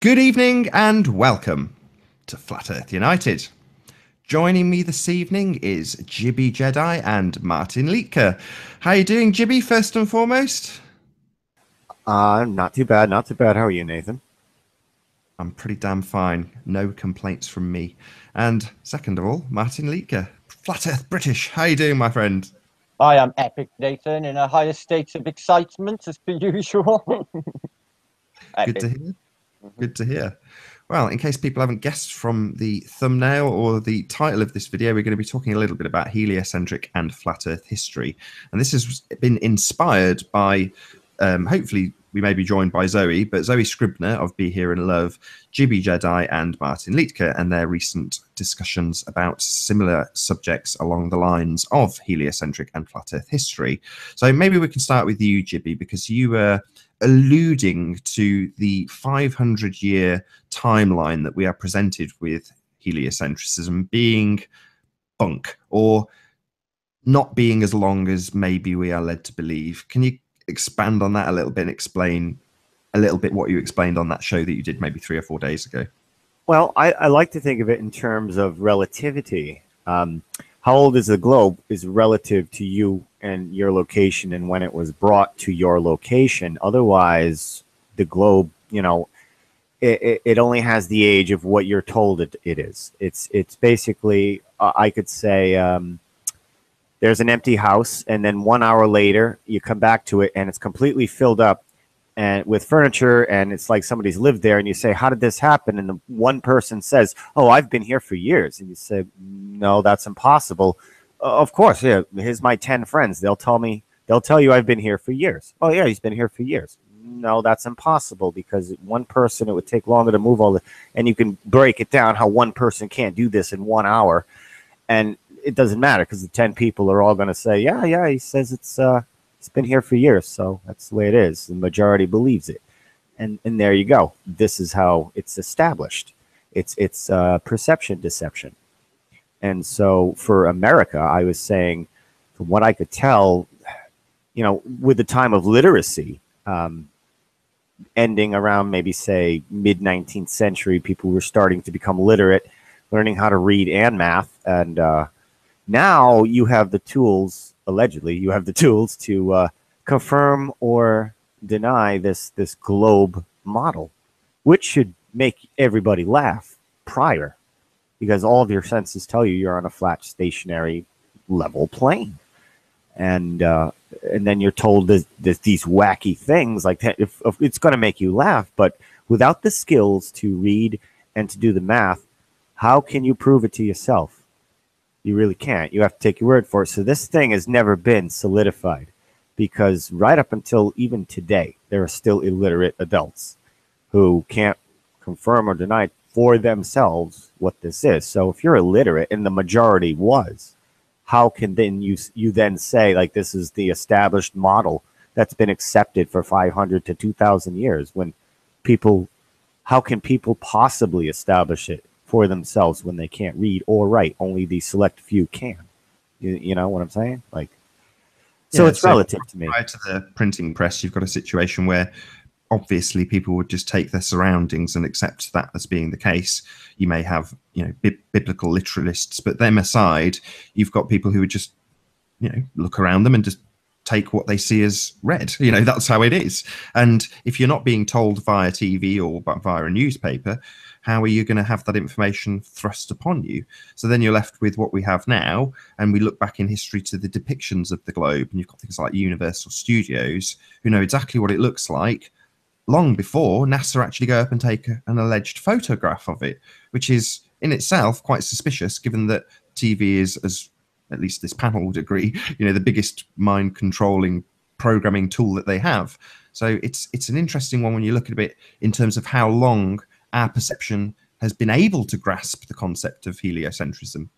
Good evening and welcome to Flat Earth United. Joining me this evening is Jibby Jedi and Martin Liedtke. How are you doing, Jibby, first and foremost? Uh, not too bad, not too bad. How are you, Nathan? I'm pretty damn fine. No complaints from me. And second of all, Martin Liedtke, Flat Earth British. How are you doing, my friend? I am Epic Nathan in a higher state of excitement as per usual. Good to hear. Good to hear. Well, in case people haven't guessed from the thumbnail or the title of this video, we're going to be talking a little bit about heliocentric and flat Earth history. And this has been inspired by, um, hopefully, we may be joined by Zoe, but Zoe Scribner of Be Here and Love, Jibby Jedi, and Martin Liedtke, and their recent discussions about similar subjects along the lines of heliocentric and flat Earth history. So maybe we can start with you, Jibby, because you were alluding to the 500 year timeline that we are presented with heliocentrism being bunk or not being as long as maybe we are led to believe. Can you expand on that a little bit and explain a little bit what you explained on that show that you did maybe three or four days ago? Well, I, I like to think of it in terms of relativity. Um, how old is the globe is relative to you and your location and when it was brought to your location. Otherwise, the globe, you know, it, it only has the age of what you're told it, it is. It's it's basically I could say um, there's an empty house, and then one hour later you come back to it and it's completely filled up and with furniture and it's like somebody's lived there and you say how did this happen? And the one person says oh i've been here for years. And you say no that's impossible. Uh, of course yeah here's my 10 friends. They'll tell me they'll tell you i've been here for years. Oh yeah he's been here for years. No that's impossible because one person it would take longer to move all the and you can break it down how one person can't do this in one hour. And it doesn't matter because the 10 people are all going to say yeah yeah he says it's uh it's been here for years, so that's the way it is. The majority believes it, and and there you go. This is how it's established. It's it's uh, perception deception, and so for America, I was saying, from what I could tell, you know, with the time of literacy. Um, ending around maybe say mid 19th century people were starting to become literate learning how to read and math and uh, now you have the tools allegedly you have the tools to uh, confirm or deny this this globe model, which should make everybody laugh prior, because all of your senses tell you you're on a flat, stationary, level plane, and uh, and then you're told this, this, these wacky things like that. If, if it's going to make you laugh, but without the skills to read and to do the math, how can you prove it to yourself? You really can't. You have to take your word for it. So this thing has never been solidified because right up until even today, there are still illiterate adults who can't confirm or deny for themselves what this is. So if you're illiterate and the majority was, how can then you you then say like this is the established model that's been accepted for 500 to 2000 years when people how can people possibly establish it for themselves when they can't read or write. Only the select few can. You, you know what I'm saying? Like, so yeah, it's so relative to me. Prior to the printing press, you've got a situation where obviously people would just take their surroundings and accept that as being the case. You may have, you know, bi- biblical literalists, but them aside, you've got people who would just, you know, look around them and just take what they see as read. You know, that's how it is. And if you're not being told via TV or via a newspaper, how are you going to have that information thrust upon you? So then you're left with what we have now, and we look back in history to the depictions of the globe, and you've got things like Universal Studios who know exactly what it looks like long before NASA actually go up and take an alleged photograph of it, which is in itself quite suspicious, given that TV is, as at least this panel would agree, you know, the biggest mind controlling programming tool that they have. So it's it's an interesting one when you look at it in terms of how long our perception has been able to grasp the concept of heliocentrism.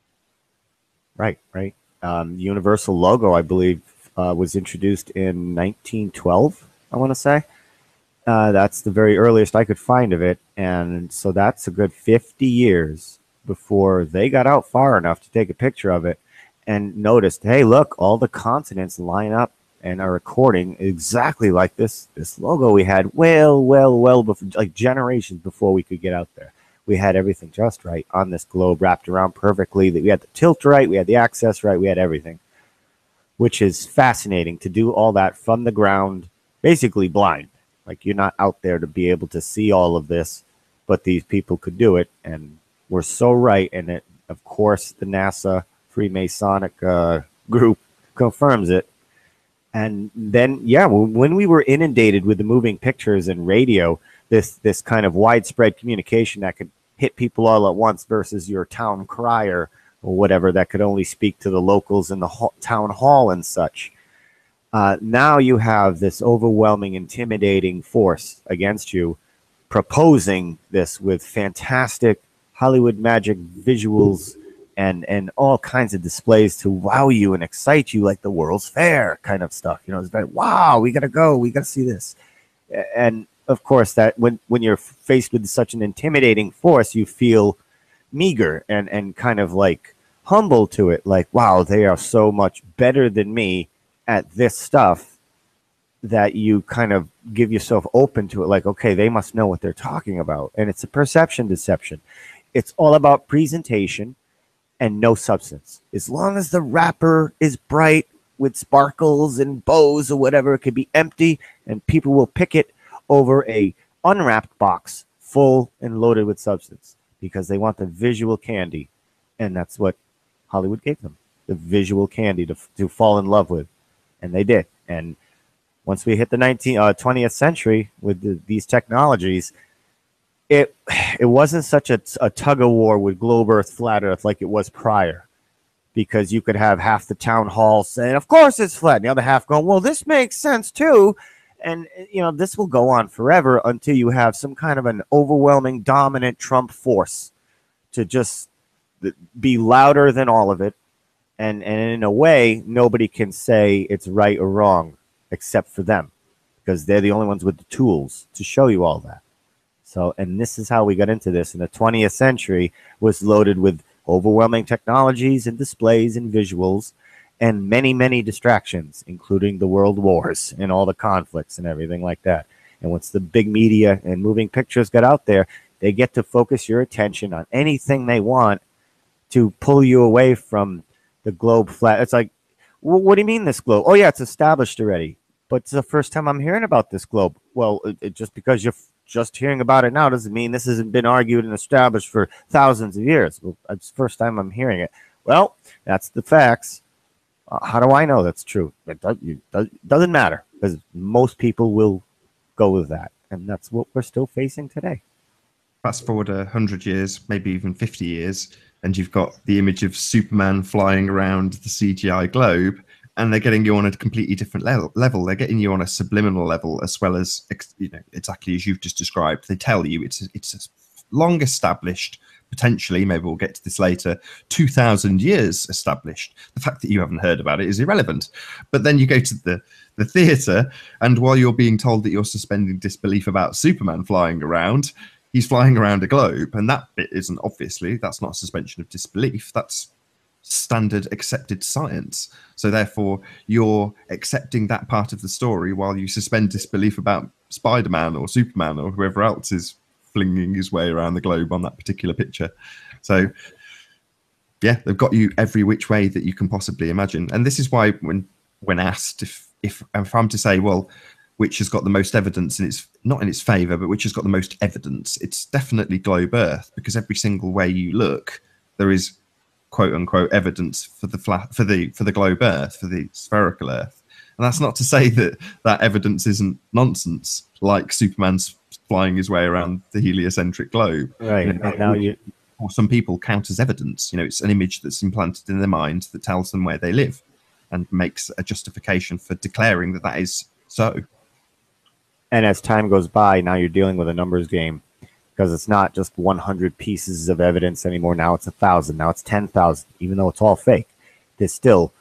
Right, right. Um, universal logo, I believe, uh, was introduced in 1912. I want to say uh, that's the very earliest I could find of it, and so that's a good 50 years before they got out far enough to take a picture of it and noticed, hey, look, all the continents line up and are recording exactly like this this logo we had well, well, well before like generations before we could get out there. We had everything just right on this globe wrapped around perfectly. That we had the tilt right, we had the axis right, we had everything. Which is fascinating to do all that from the ground, basically blind. Like you're not out there to be able to see all of this, but these people could do it, and we're so right. And it, of course, the NASA Freemasonic uh, group confirms it and then yeah when we were inundated with the moving pictures and radio this this kind of widespread communication that could hit people all at once versus your town crier or whatever that could only speak to the locals in the ho- town hall and such uh, now you have this overwhelming intimidating force against you proposing this with fantastic hollywood magic visuals and and all kinds of displays to wow you and excite you like the World's Fair kind of stuff. You know, it's very wow, we gotta go, we gotta see this. And of course, that when when you're faced with such an intimidating force, you feel meager and and kind of like humble to it. Like wow, they are so much better than me at this stuff that you kind of give yourself open to it like okay they must know what they're talking about and it's a perception deception it's all about presentation and no substance. As long as the wrapper is bright with sparkles and bows or whatever, it could be empty and people will pick it over a unwrapped box full and loaded with substance because they want the visual candy. And that's what Hollywood gave them the visual candy to, to fall in love with. And they did. And once we hit the 19, uh, 20th century with the, these technologies, it it wasn't such a, a tug of war with globe earth flat earth like it was prior because you could have half the town hall saying of course it's flat and the other half going well this makes sense too. And eh, you know this will go on forever until you have some kind of an overwhelming dominant trump force to just be louder than all of it. And and in a way nobody can say it's right or wrong except for them because they're the only ones with the tools to show you all that so, and this is how we got into this. And the 20th century, was loaded with overwhelming technologies and displays and visuals, and many, many distractions, including the world wars and all the conflicts and everything like that. And once the big media and moving pictures got out there, they get to focus your attention on anything they want to pull you away from the globe flat. It's like, what do you mean this globe? Oh yeah, it's established already. But it's the first time I'm hearing about this globe. Well, it, it, just because you're just hearing about it now doesn't mean this hasn't been argued and established for thousands of years. Well, it's the first time I'm hearing it. Well, that's the facts. Uh, how do I know that's true? It, does, doesn't matter because most people will go with that. And that's what we're still facing today. Fast forward a hundred years, maybe even 50 years, and you've got the image of Superman flying around the CGI globe and they're getting you on a completely different level. Level they're getting you on a subliminal level as well as you know exactly as you've just described. They tell you it's it's a long established, potentially maybe we'll get to this later, two thousand years established. The fact that you haven't heard about it is irrelevant. But then you go to the the theatre, and while you're being told that you're suspending disbelief about Superman flying around, he's flying around a globe, and that bit isn't obviously that's not a suspension of disbelief. That's standard accepted science. So therefore, you're accepting that part of the story while you suspend disbelief about Spider-Man or Superman or whoever else is flinging his way around the globe on that particular picture. So yeah, they've got you every which way that you can possibly imagine. And this is why when when asked if if, if I'm to say, well, which has got the most evidence and it's not in its favor, but which has got the most evidence, it's definitely globe Earth because every single way you look, there is quote unquote evidence for the flat for the for the globe Earth for the spherical Earth, and that's not to say that that evidence isn't nonsense, like Superman's flying his way around the heliocentric globe. Right you know, now you. Or some people count as evidence. You know, it's an image that's implanted in their mind that tells them where they live, and makes a justification for declaring that that is so. And as time goes by, now you're dealing with a numbers game because it's not just 100 pieces of evidence anymore. Now it's a thousand. Now it's 10,000, even though it's all fake. There's still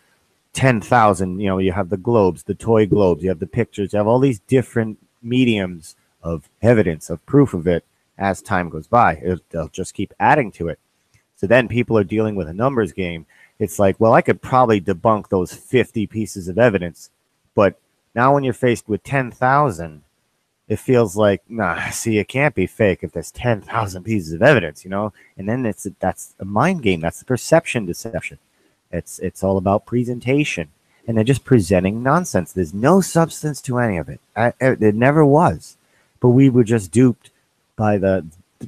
10,000. You know, you have the globes, the toy globes, you have the pictures, you have all these different mediums of evidence, of proof of it as time goes by. It, they'll just keep adding to it. So then people are dealing with a numbers game. It's like, well, I could probably debunk those 50 pieces of evidence, But now when you're faced with 10,000, it feels like, nah, see, it can't be fake if there's 10,000 pieces of evidence, you know? And then it's that's a mind game. That's the perception deception. It's it's all about presentation. And they're just presenting nonsense. There's no substance to any of it. I, it never was. But we were just duped by the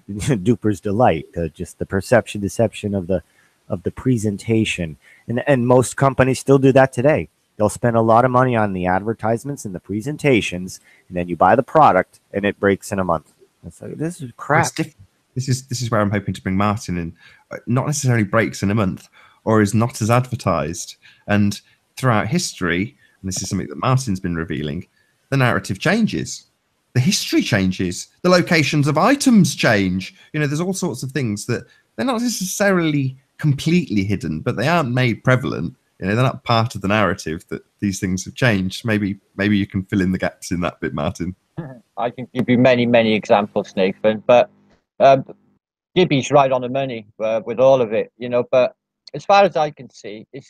duper's delight, just the perception deception of the of the presentation. And and most companies still do that today. They'll spend a lot of money on the advertisements and the presentations, and then you buy the product and it breaks in a month. It's like this is crap. This is this is where I'm hoping to bring Martin in. Uh, not necessarily breaks in a month, or is not as advertised. And throughout history, and this is something that Martin's been revealing, the narrative changes the history changes, the locations of items change. You know, there's all sorts of things that they're not necessarily completely hidden, but they aren't made prevalent. You know, they're not part of the narrative that these things have changed. Maybe, maybe you can fill in the gaps in that bit, Martin. I can give you many, many examples, Nathan. But um, Jibby's right on the money uh, with all of it, you know. But as far as I can see, it's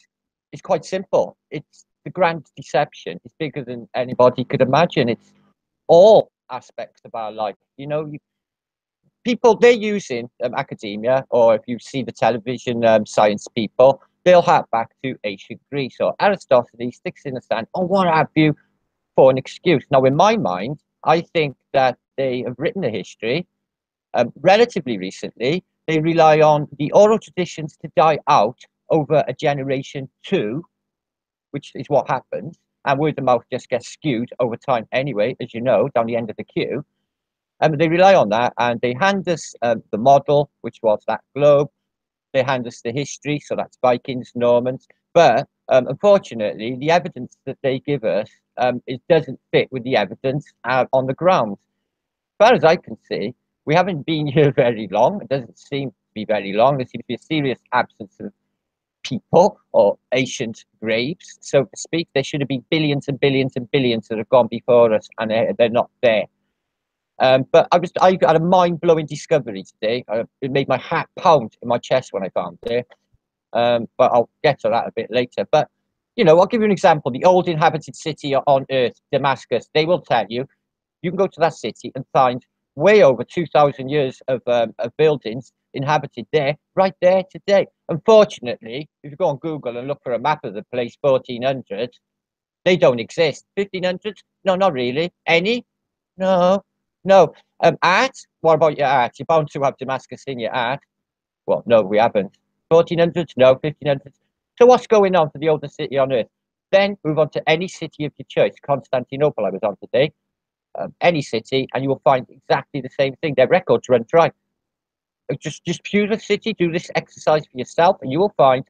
it's quite simple. It's the grand deception. It's bigger than anybody could imagine. It's all aspects of our life. You know, you, people they're using um, academia, or if you see the television um, science people, they'll hark back to ancient Greece So Aristotle sticks in the sand or what have you for an excuse. Now, in my mind, I think that they have written a history um, relatively recently. They rely on the oral traditions to die out over a generation two, which is what happens and word of mouth just gets skewed over time anyway, as you know, down the end of the queue. And um, they rely on that and they hand us um, the model, which was that globe. They hand us the history, so that's Vikings, Normans. But um, unfortunately, the evidence that they give us um, it doesn't fit with the evidence uh, on the ground. As far as I can see, we haven't been here very long. It doesn't seem to be very long. There seems to be a serious absence of people or ancient graves, so to speak. There should have been billions and billions and billions that have gone before us, and they're, they're not there. Um, but I was I got a mind blowing discovery today. I, it made my hat pound in my chest when I found it. Um, but I'll get to that a bit later. But you know, I'll give you an example. The old inhabited city on Earth, Damascus. They will tell you you can go to that city and find way over two thousand years of, um, of buildings inhabited there, right there today. Unfortunately, if you go on Google and look for a map of the place, 1400, they don't exist. 1500? No, not really. Any? No, no. Um, art? What about your art? You're bound to have Damascus in your art. Well, no, we haven't. 1400s? No, 1500s. So what's going on for the oldest city on earth? Then move on to any city of your choice. Constantinople, I was on today. Um, any city, and you will find exactly the same thing. Their records run dry just just pew the City, do this exercise for yourself, and you will find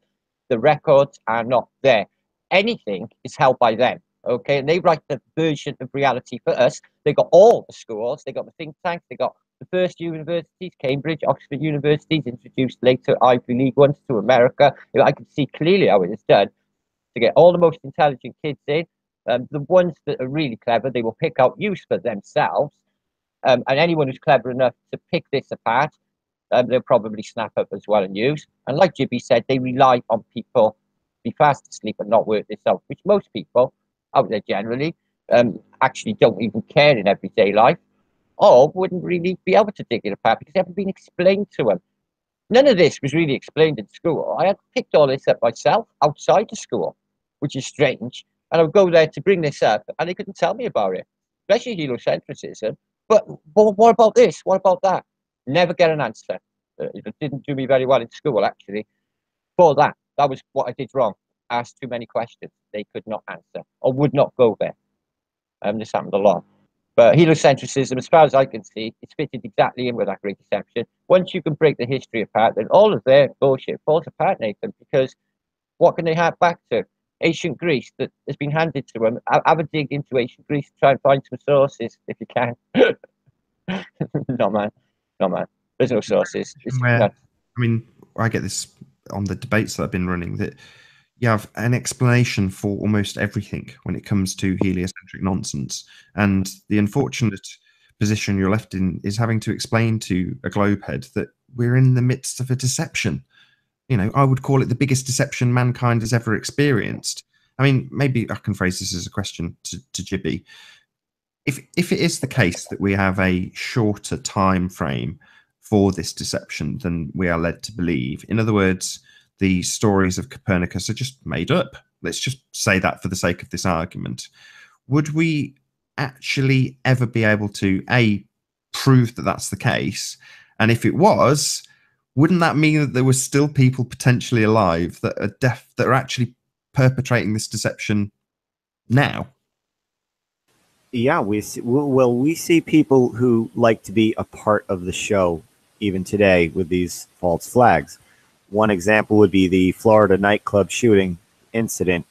the records are not there. Anything is held by them. Okay, and they write the version of reality for us. They got all the schools, they got the think tanks, they got the first universities, Cambridge, Oxford universities, introduced later Ivy League ones to America. I can see clearly how it is done to get all the most intelligent kids in. Um, the ones that are really clever, they will pick out use for themselves. Um, and anyone who's clever enough to pick this apart um, they'll probably snap up as well and use. And like Jibby said, they rely on people be fast asleep and not work this out, which most people out there generally um, actually don't even care in everyday life or wouldn't really be able to dig it apart because it hasn't been explained to them. None of this was really explained in school. I had picked all this up myself outside the school, which is strange. And I would go there to bring this up, and they couldn't tell me about it, especially heliocentrism. But, but what about this? What about that? Never get an answer. Uh, it didn't do me very well in school, actually. For that, that was what I did wrong. Asked too many questions. They could not answer or would not go there. Um, this happened a lot. But heliocentrism, as far as I can see, it's fitted exactly in with that great deception. Once you can break the history apart, then all of their bullshit falls apart, Nathan, because what can they have back to? Ancient Greece that has been handed to them. Have a dig into ancient Greece, try and find some sources if you can. no, man. No, man. There's no sources. Where, I mean, I get this on the debates that I've been running that you have an explanation for almost everything when it comes to heliocentric nonsense. And the unfortunate position you're left in is having to explain to a globehead that we're in the midst of a deception. You know, I would call it the biggest deception mankind has ever experienced. I mean, maybe I can phrase this as a question to, to Jibby. If if it is the case that we have a shorter time frame for this deception than we are led to believe, in other words, the stories of Copernicus are just made up. Let's just say that for the sake of this argument. Would we actually ever be able to a prove that that's the case? And if it was, wouldn't that mean that there were still people potentially alive that are deaf that are actually perpetrating this deception now? Yeah, we see, well, we see people who like to be a part of the show even today with these false flags. One example would be the Florida nightclub shooting incident.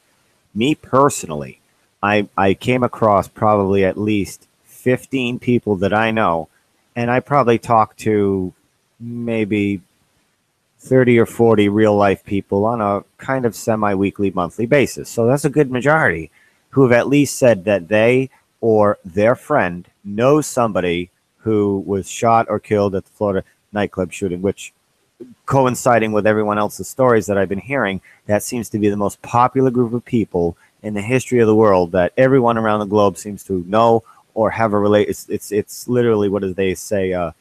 Me personally, I, I came across probably at least 15 people that I know, and I probably talked to maybe 30 or 40 real life people on a kind of semi weekly, monthly basis. So that's a good majority who have at least said that they or their friend knows somebody who was shot or killed at the Florida nightclub shooting, which coinciding with everyone else's stories that I've been hearing, that seems to be the most popular group of people in the history of the world that everyone around the globe seems to know or have a relate. It's it's it's literally what do they say? Uh,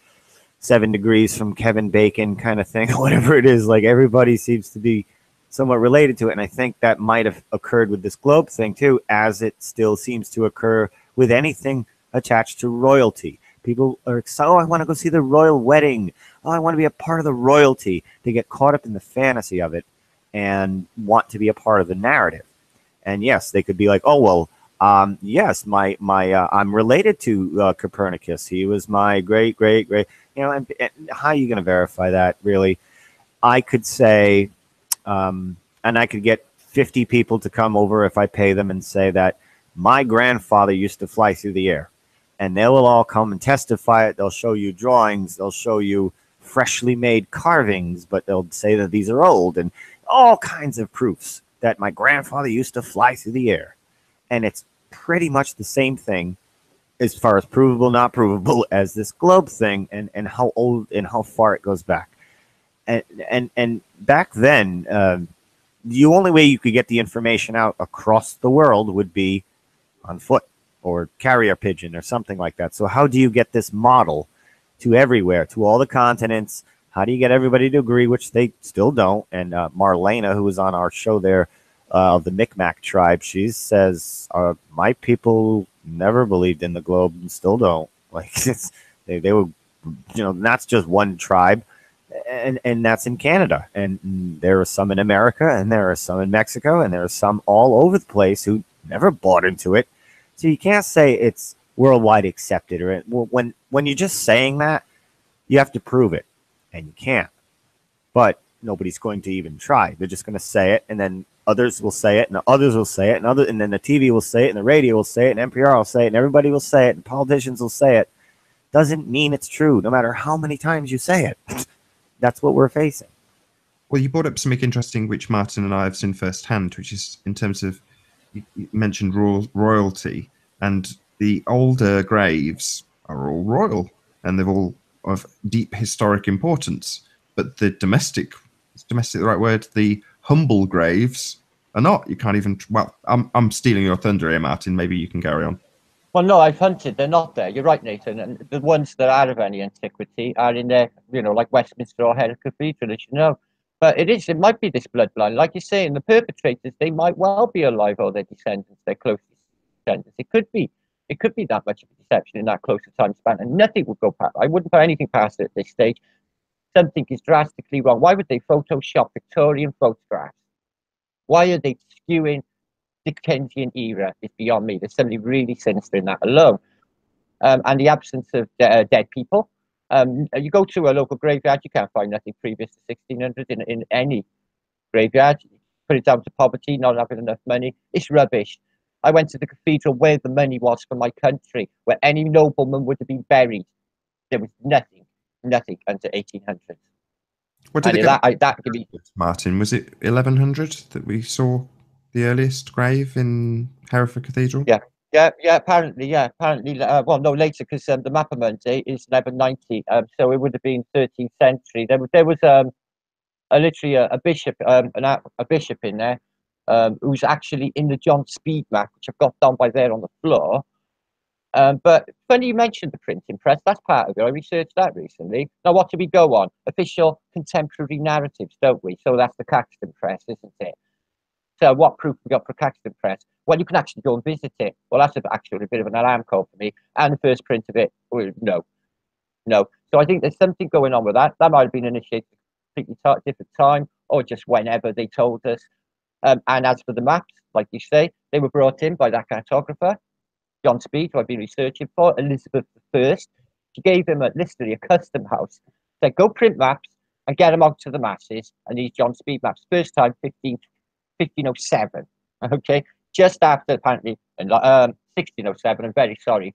seven degrees from Kevin Bacon kind of thing, whatever it is. Like everybody seems to be somewhat related to it, and I think that might have occurred with this globe thing too, as it still seems to occur with anything attached to royalty. People are excited. Oh, I want to go see the royal wedding. Oh, I want to be a part of the royalty. They get caught up in the fantasy of it and want to be a part of the narrative. And yes, they could be like, oh well, um, yes, my my uh, I'm related to uh, Copernicus. He was my great great great. You know, and, and how are you going to verify that? Really, I could say, um, and I could get 50 people to come over if I pay them and say that my grandfather used to fly through the air, and they will all come and testify it. They'll show you drawings. They'll show you freshly made carvings, but they'll say that these are old and all kinds of proofs that my grandfather used to fly through the air. And it's pretty much the same thing as far as provable, not provable as this globe thing and, and how old and how far it goes back. And, and, and back then, uh, the only way you could get the information out across the world would be on foot or carrier pigeon or something like that. So, how do you get this model to everywhere, to all the continents? How do you get everybody to agree, which they still don't? And uh, Marlena, who was on our show there, uh, of the Micmac tribe, she says, uh, "My people never believed in the globe and still don't. Like it's they, they were, you know, that's just one tribe." And, and that's in Canada, and there are some in America, and there are some in Mexico, and there are some all over the place who never bought into it. So you can't say it's worldwide accepted, or when when you're just saying that, you have to prove it, and you can't. But nobody's going to even try. They're just going to say it, and then others will say it, and others will say it, and other, and then the TV will say it, and the radio will say it, and NPR will say it, and everybody will say it, and politicians will say it. Doesn't mean it's true, no matter how many times you say it. That's what we're facing. Well, you brought up something interesting, which Martin and I have seen firsthand, which is in terms of you mentioned royalty, and the older graves are all royal, and they're all of deep historic importance. But the domestic, is domestic the right word? The humble graves are not. You can't even. Well, I'm I'm stealing your thunder here, Martin. Maybe you can carry on. Well, no, I've hunted. They're not there. You're right, Nathan. And the ones that are of any antiquity are in there, you know, like Westminster or Hereford Cathedral, as you know. But it is, it might be this bloodline. Like you're saying, the perpetrators, they might well be alive or their descendants, their closest descendants. It could be. It could be that much of a deception in that close a time span, and nothing would go past. I wouldn't put anything past it at this stage. Something is drastically wrong. Why would they Photoshop Victorian photographs? Why are they skewing Dickensian era? Is beyond me. There's something really sinister in that alone. Um, and the absence of uh, dead people. Um, you go to a local graveyard, you can't find nothing previous to 1600 in, in any graveyard. Put it down to poverty, not having enough money. It's rubbish. I went to the cathedral where the money was for my country, where any nobleman would have been buried. There was nothing, nothing until 1800. What did that, I, that be... Martin, was it 1100 that we saw the earliest grave in Hereford Cathedral? Yeah, yeah, yeah. Apparently, yeah. Apparently, uh, well, no, later because um, the Mappamundi date is 1190, um, so it would have been 13th century. There, there was um, a, literally a, a bishop, um, an, a bishop in there, um, who's actually in the John Speed map, which I've got down by there on the floor. Um, but funny you mentioned the printing press, that's part of it. I researched that recently. Now, what do we go on? Official contemporary narratives, don't we? So that's the Caxton Press, isn't it? So what proof we got for Caxton Press? Well, you can actually go and visit it. Well, that's actually a bit of an alarm call for me. And the first print of it, well, no, no. So I think there's something going on with that. That might have been initiated at a completely different time or just whenever they told us. Um, and as for the maps, like you say, they were brought in by that cartographer, John Speed, who I've been researching for, Elizabeth I. She gave him a literally a custom house. Said, go print maps and get them out to the masses. And these John Speed maps, first time 15, 1507. Okay, just after apparently um, 1607. I'm very sorry,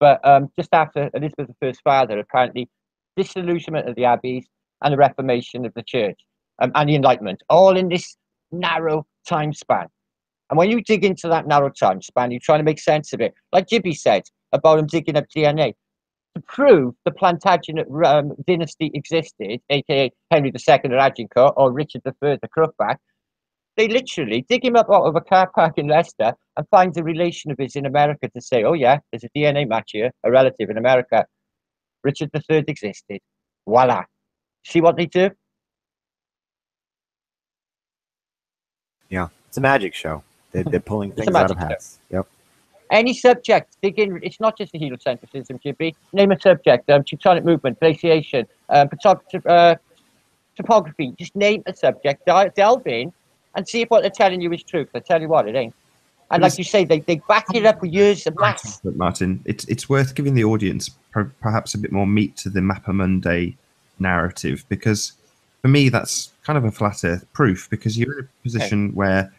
but um, just after Elizabeth I's father, apparently disillusionment of the abbeys and the Reformation of the Church um, and the Enlightenment, all in this narrow time span. And when you dig into that narrow time span, you're trying to make sense of it. Like Jibby said about him digging up DNA. To prove the Plantagenet um, dynasty existed, aka Henry II of Agincourt or Richard III the Crookback, they literally dig him up out of a car park in Leicester and find a relation of his in America to say, oh yeah, there's a DNA match here, a relative in America. Richard III existed. Voila. See what they do? Yeah, it's a magic show. They're, they're pulling things out of hats. Yep. Any subject, begin. It's not just the heliocentrism, Jibby. Name a subject. Um, tectonic movement, glaciation, um, uh, topography. Just name a subject. Delve in and see if what they're telling you is true. I tell you what, it ain't. And like you say, they, they back it up with years of maths. Martin, it's it's worth giving the audience per, perhaps a bit more meat to the Mappamundi narrative because for me that's kind of a flat earth proof because you're in a position okay. where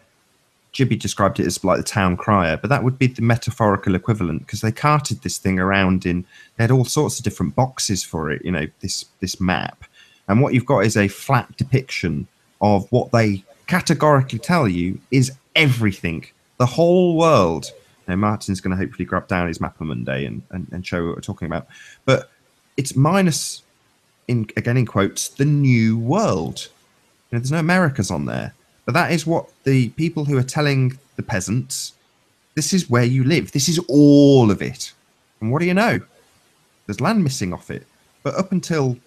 Jibby described it as like the town crier, but that would be the metaphorical equivalent because they carted this thing around in they had all sorts of different boxes for it, you know, this this map. And what you've got is a flat depiction of what they categorically tell you is everything, the whole world. Now, Martin's going to hopefully grab down his Mappamundi and, and, and show what we're talking about. But it's minus, in again in quotes, the new world. You know, there's no Americas on there. But that is what the people who are telling the peasants, this is where you live. This is all of it. And what do you know? There's land missing off it. But up until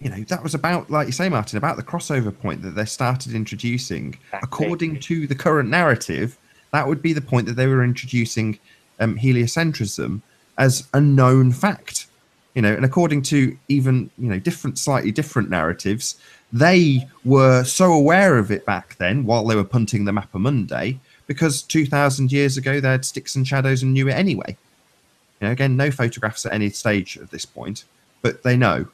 you know that was about like you say martin about the crossover point that they started introducing according to the current narrative that would be the point that they were introducing um, heliocentrism as a known fact you know and according to even you know different slightly different narratives they were so aware of it back then while they were punting the Mappamundi because 2000 years ago they had sticks and shadows and knew it anyway you know again no photographs at any stage at this point but they know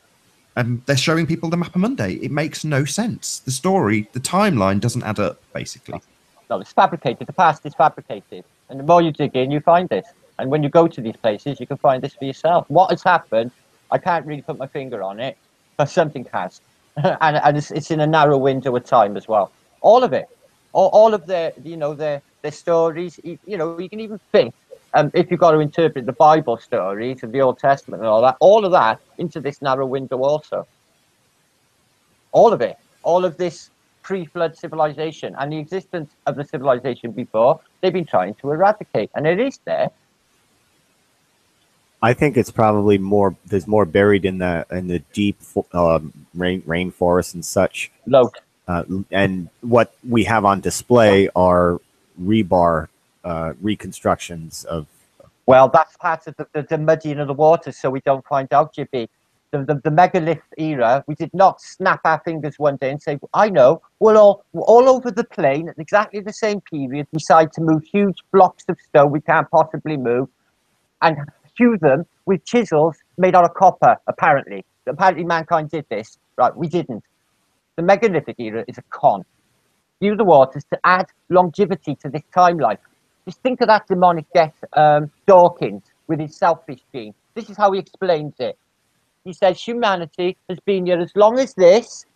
and they're showing people the Mappamundi. It makes no sense. The story, the timeline doesn't add up, basically. No, it's fabricated. The past is fabricated. And the more you dig in, you find this. And when you go to these places, you can find this for yourself. What has happened, I can't really put my finger on it, but something has. and and it's, it's in a narrow window of time as well. All of it. All, all of the, you know, the, the stories, you, you know, you can even think um, if you've got to interpret the Bible stories of the Old Testament and all that, all of that into this narrow window also. All of it, all of this pre-flood civilization and the existence of the civilization before, they've been trying to eradicate, and it is there. I think it's probably more. There's more buried in the in the deep um, rain rainforest and such. Low. Uh, and what we have on display are rebar uh, reconstructions of. Well, that's part of the, the, the muddying of the water, so we don't find out, Jibby. The, the, the, megalith era, we did not snap our fingers one day and say, I know, we're all, we're all over the plain at exactly the same period, decide to move huge blocks of stone we can't possibly move and hew them with chisels made out of copper, apparently. Apparently mankind did this. Right, we didn't. The megalithic era is a con. Hew the waters to add longevity to this timeline. Just think of that demonic death, um, Dawkins, with his selfish gene. This is how he explains it. He says humanity has been here as long as this,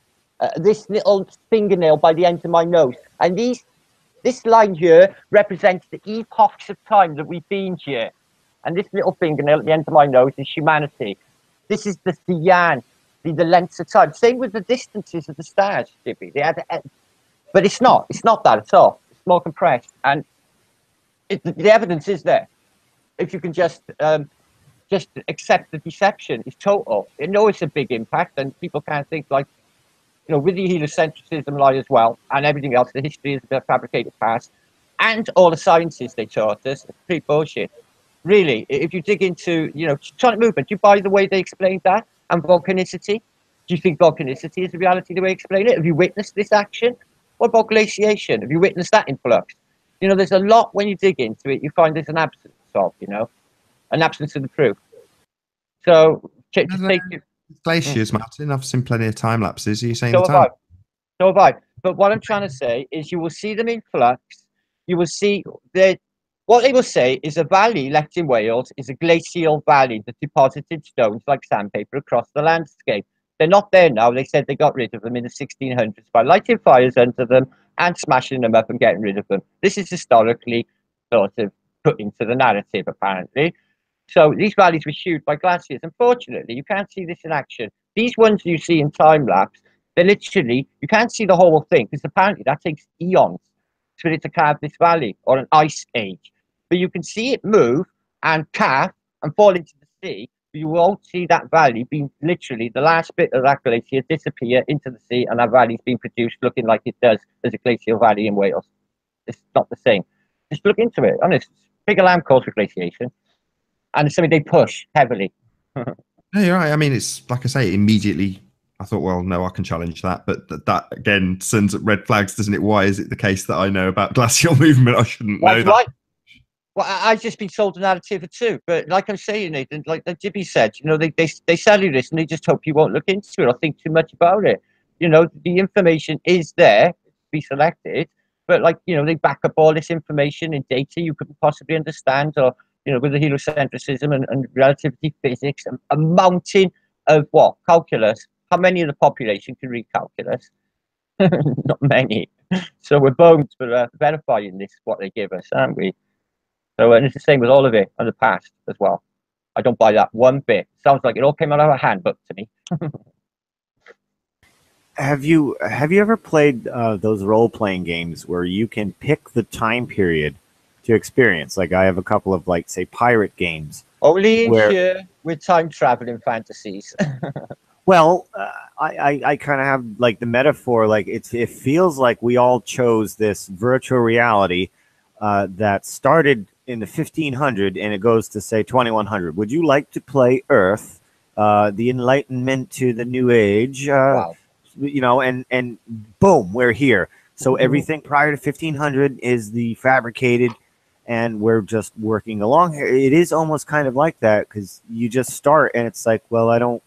uh, this little fingernail by the end of my nose. And these, this line here represents the epochs of time that we've been here. And this little fingernail at the end of my nose is humanity. This is the Thean, the, the length of time. Same with the distances of the stars, Jibby. They had but it's not. It's not that at all. It's more compressed, and it, the evidence is there. If you can just um, just accept the deception, it's total. You know it's a big impact, and people can't think like, you know, with the heliocentrism lie as well, and everything else. The history is a fabricated past, and all the sciences they taught us. It's pretty bullshit. Really, if you dig into, you know, sonic movement, do you buy the way they explained that and volcanicity? Do you think volcanicity is the reality the way they explain it? Have you witnessed this action? What about glaciation? Have you witnessed that influx? You know, there's a lot when you dig into it, you find there's an absence of, you know, an absence of the proof. So, check, just take it. Glaciers, Martin. Hmm. I've seen plenty of time lapses. Are you saying So the I. time? So have I. But what I'm trying to say is you will see them in flux. You will see that what they will say is a valley left in Wales is a glacial valley that deposited stones like sandpaper across the landscape. They're not there now. They said they got rid of them in the 1600s by lighting fires under them and smashing them up and getting rid of them. This is historically sort of put into the narrative, apparently. So these valleys were hued by glaciers. Unfortunately, you can't see this in action. These ones you see in time lapse, they're literally, you can't see the whole thing because apparently that takes eons for it to carve this valley or an ice age. But you can see it move and calf and fall into the sea. But you won't see that valley being literally the last bit of that glacier disappear into the sea and that valley's being produced looking like it does as a glacial valley in Wales. It's not the same. Just look into it. Honest, big alarm calls for glaciation. And it's something they push heavily. No, you're right. I mean, it's like I say, immediately I thought, well, no, I can challenge that. But th- that again sends up red flags, doesn't it? Why is it the case that I know about glacial movement? I shouldn't know That's that. right. Well, I, I've just been sold a narrative too. But like I'm saying, Nathan, like like Jibby said, you know, they, they, they sell you this and they just hope you won't look into it or think too much about it. You know, the information is there to be selected, but like, you know, they back up all this information in data you couldn't possibly understand or, you know, with the heliocentrism and, and relativity physics, a, a mountain of what? Calculus. How many of the population can read calculus? Not many. So we're bones for uh, verifying this, what they give us, aren't we? So and it's the same with all of it and the past as well. I don't buy that one bit. Sounds like it all came out of a handbook to me. Have you have you ever played uh, those role playing games where you can pick the time period to experience? Like I have a couple of like say pirate games. Only Where- here with time traveling fantasies. Well, uh, I I, I kind of have like the metaphor like it's it feels like we all chose this virtual reality uh, that started in the 1500 and it goes to say 2100. Would you like to play Earth, uh, the Enlightenment to the New Age? Uh, wow. you know, and and boom, we're here. So Mhm. everything prior to 1500 is the fabricated, and we're just working along here. It is almost kind of like that because you just start, and it's like, well, I don't,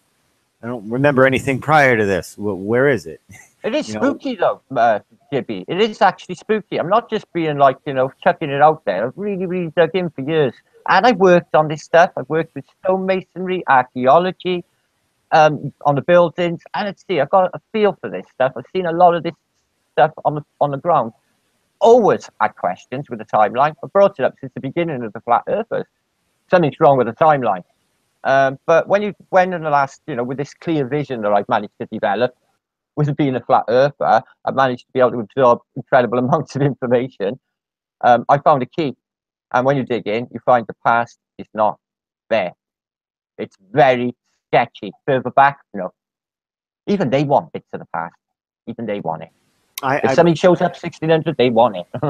I don't remember anything prior to this. Well, where is it? It is You know- spooky though, uh, Jibby. It is actually spooky. I'm not just being like, you know, chucking it out there. I've really, really dug in for years. And I've worked on this stuff. I've worked with stonemasonry, archaeology, um, on the buildings. And it's see, I've got a feel for this stuff. I've seen a lot of this stuff on the on the ground. Always had questions with the timeline. I brought it up since the beginning of the flat earthers. Something's wrong with the timeline. Um, but when you when in the last, you know, with this clear vision that I've managed to develop, with being a flat earther, I've managed to be able to absorb incredible amounts of information. Um, I found a key. And when you dig in, you find the past is not there. It's very sketchy. Further back, no. Even they want bits of the past. Even they want it. I, If I something shows up 1600, they want it.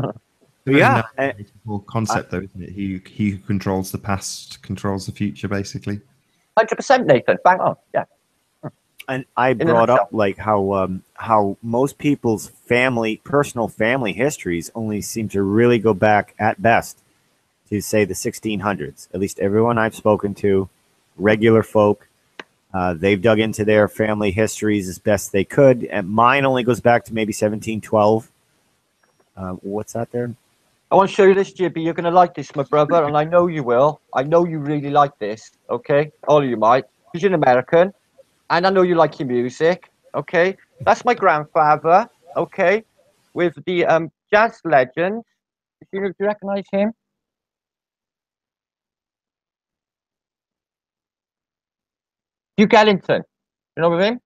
yeah, Very and- notable concept though, isn't it? He he who controls the past controls the future, basically. 100% Nathan, bang on. Yeah. And I brought up like how um, how most people's family, personal family histories only seem to really go back at best to say the 1600s. At least everyone I've spoken to, regular folk, uh, they've dug into their family histories as best they could, and mine only goes back to maybe 1712. Uh, what's that there? I want to show you this, Jibby. You're going to like this, my brother, and I know you will. I know you really like this, okay? All of you might, because you're an American, and I know you like your music, okay? That's my grandfather, okay? With the um, jazz legend. Do you, do you recognize him? Duke Ellington. You know him?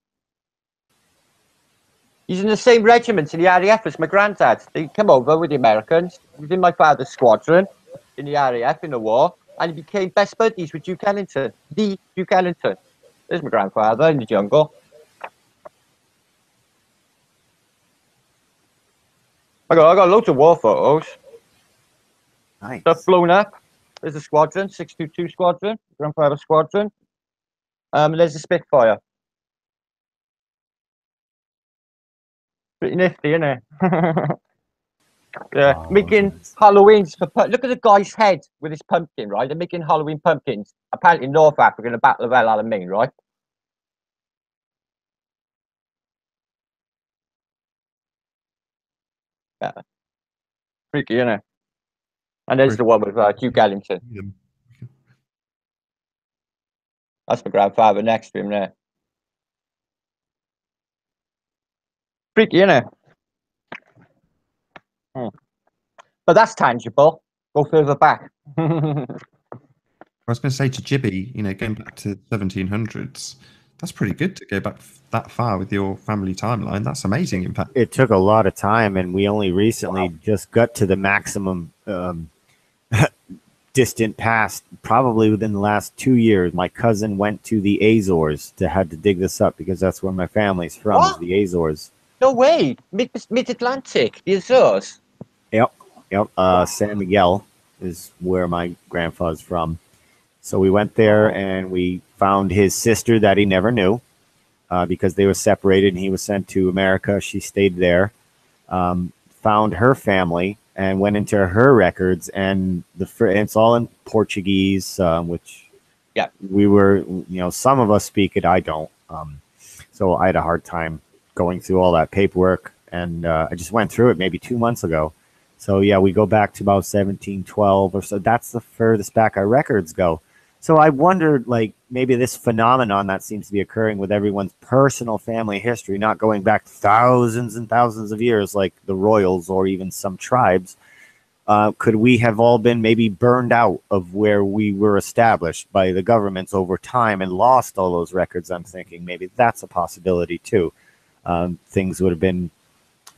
He's in the same regiment in the RAF as my granddad. They come over with the Americans. He was in my father's squadron in the RAF in the war, and he became best buddies with Duke Ellington, the Duke Ellington. There's my grandfather in the jungle. I got, I got loads of war photos. Nice. Stuff blown up. There's a squadron, 622 squadron, grandfather squadron. Um, there's a Spitfire. Pretty nifty, isn't it? yeah, Oh, making nice. Halloween's for pu- look at the guy's head with his pumpkin, right? They're making Halloween pumpkins. Apparently, in North Africa, in the Battle of El Alamein, right? Yeah. Freaky, isn't it? And there's the one with uh, Duke Ellington. That's my grandfather next to him there. Freaky, innit? Hmm. But that's tangible. Go further back. I was going to say to Jibby, you know, going back to 1700s, that's pretty good to go back that far with your family timeline. That's amazing, in fact. It took a lot of time, and we only recently just got to the maximum um, distant past. Probably within the last two years, my cousin went to the Azores to had to dig this up because that's where my family's from. Is the Azores? no way. Mid Mid Atlantic, the Azores. Yep, yep. Uh, San Miguel is where my grandfather's from. So we went there and we found his sister that he never knew uh, because they were separated and he was sent to America. She stayed there. Um, found her family and went into her records and the and it's all in Portuguese, um, which Yeah. we were you know some of us speak it, I don't. Um, so I had a hard time going through all that paperwork and uh, I just went through it maybe two months ago. So yeah, we go back to about 1712 or so. That's the furthest back our records go. So I wondered, like, maybe this phenomenon that seems to be occurring with everyone's personal family history, not going back thousands and thousands of years, like the royals or even some tribes. Uh, could we have all been maybe burned out of where we were established by the governments over time and lost all those records? I'm thinking maybe that's a possibility too. Um, things would have been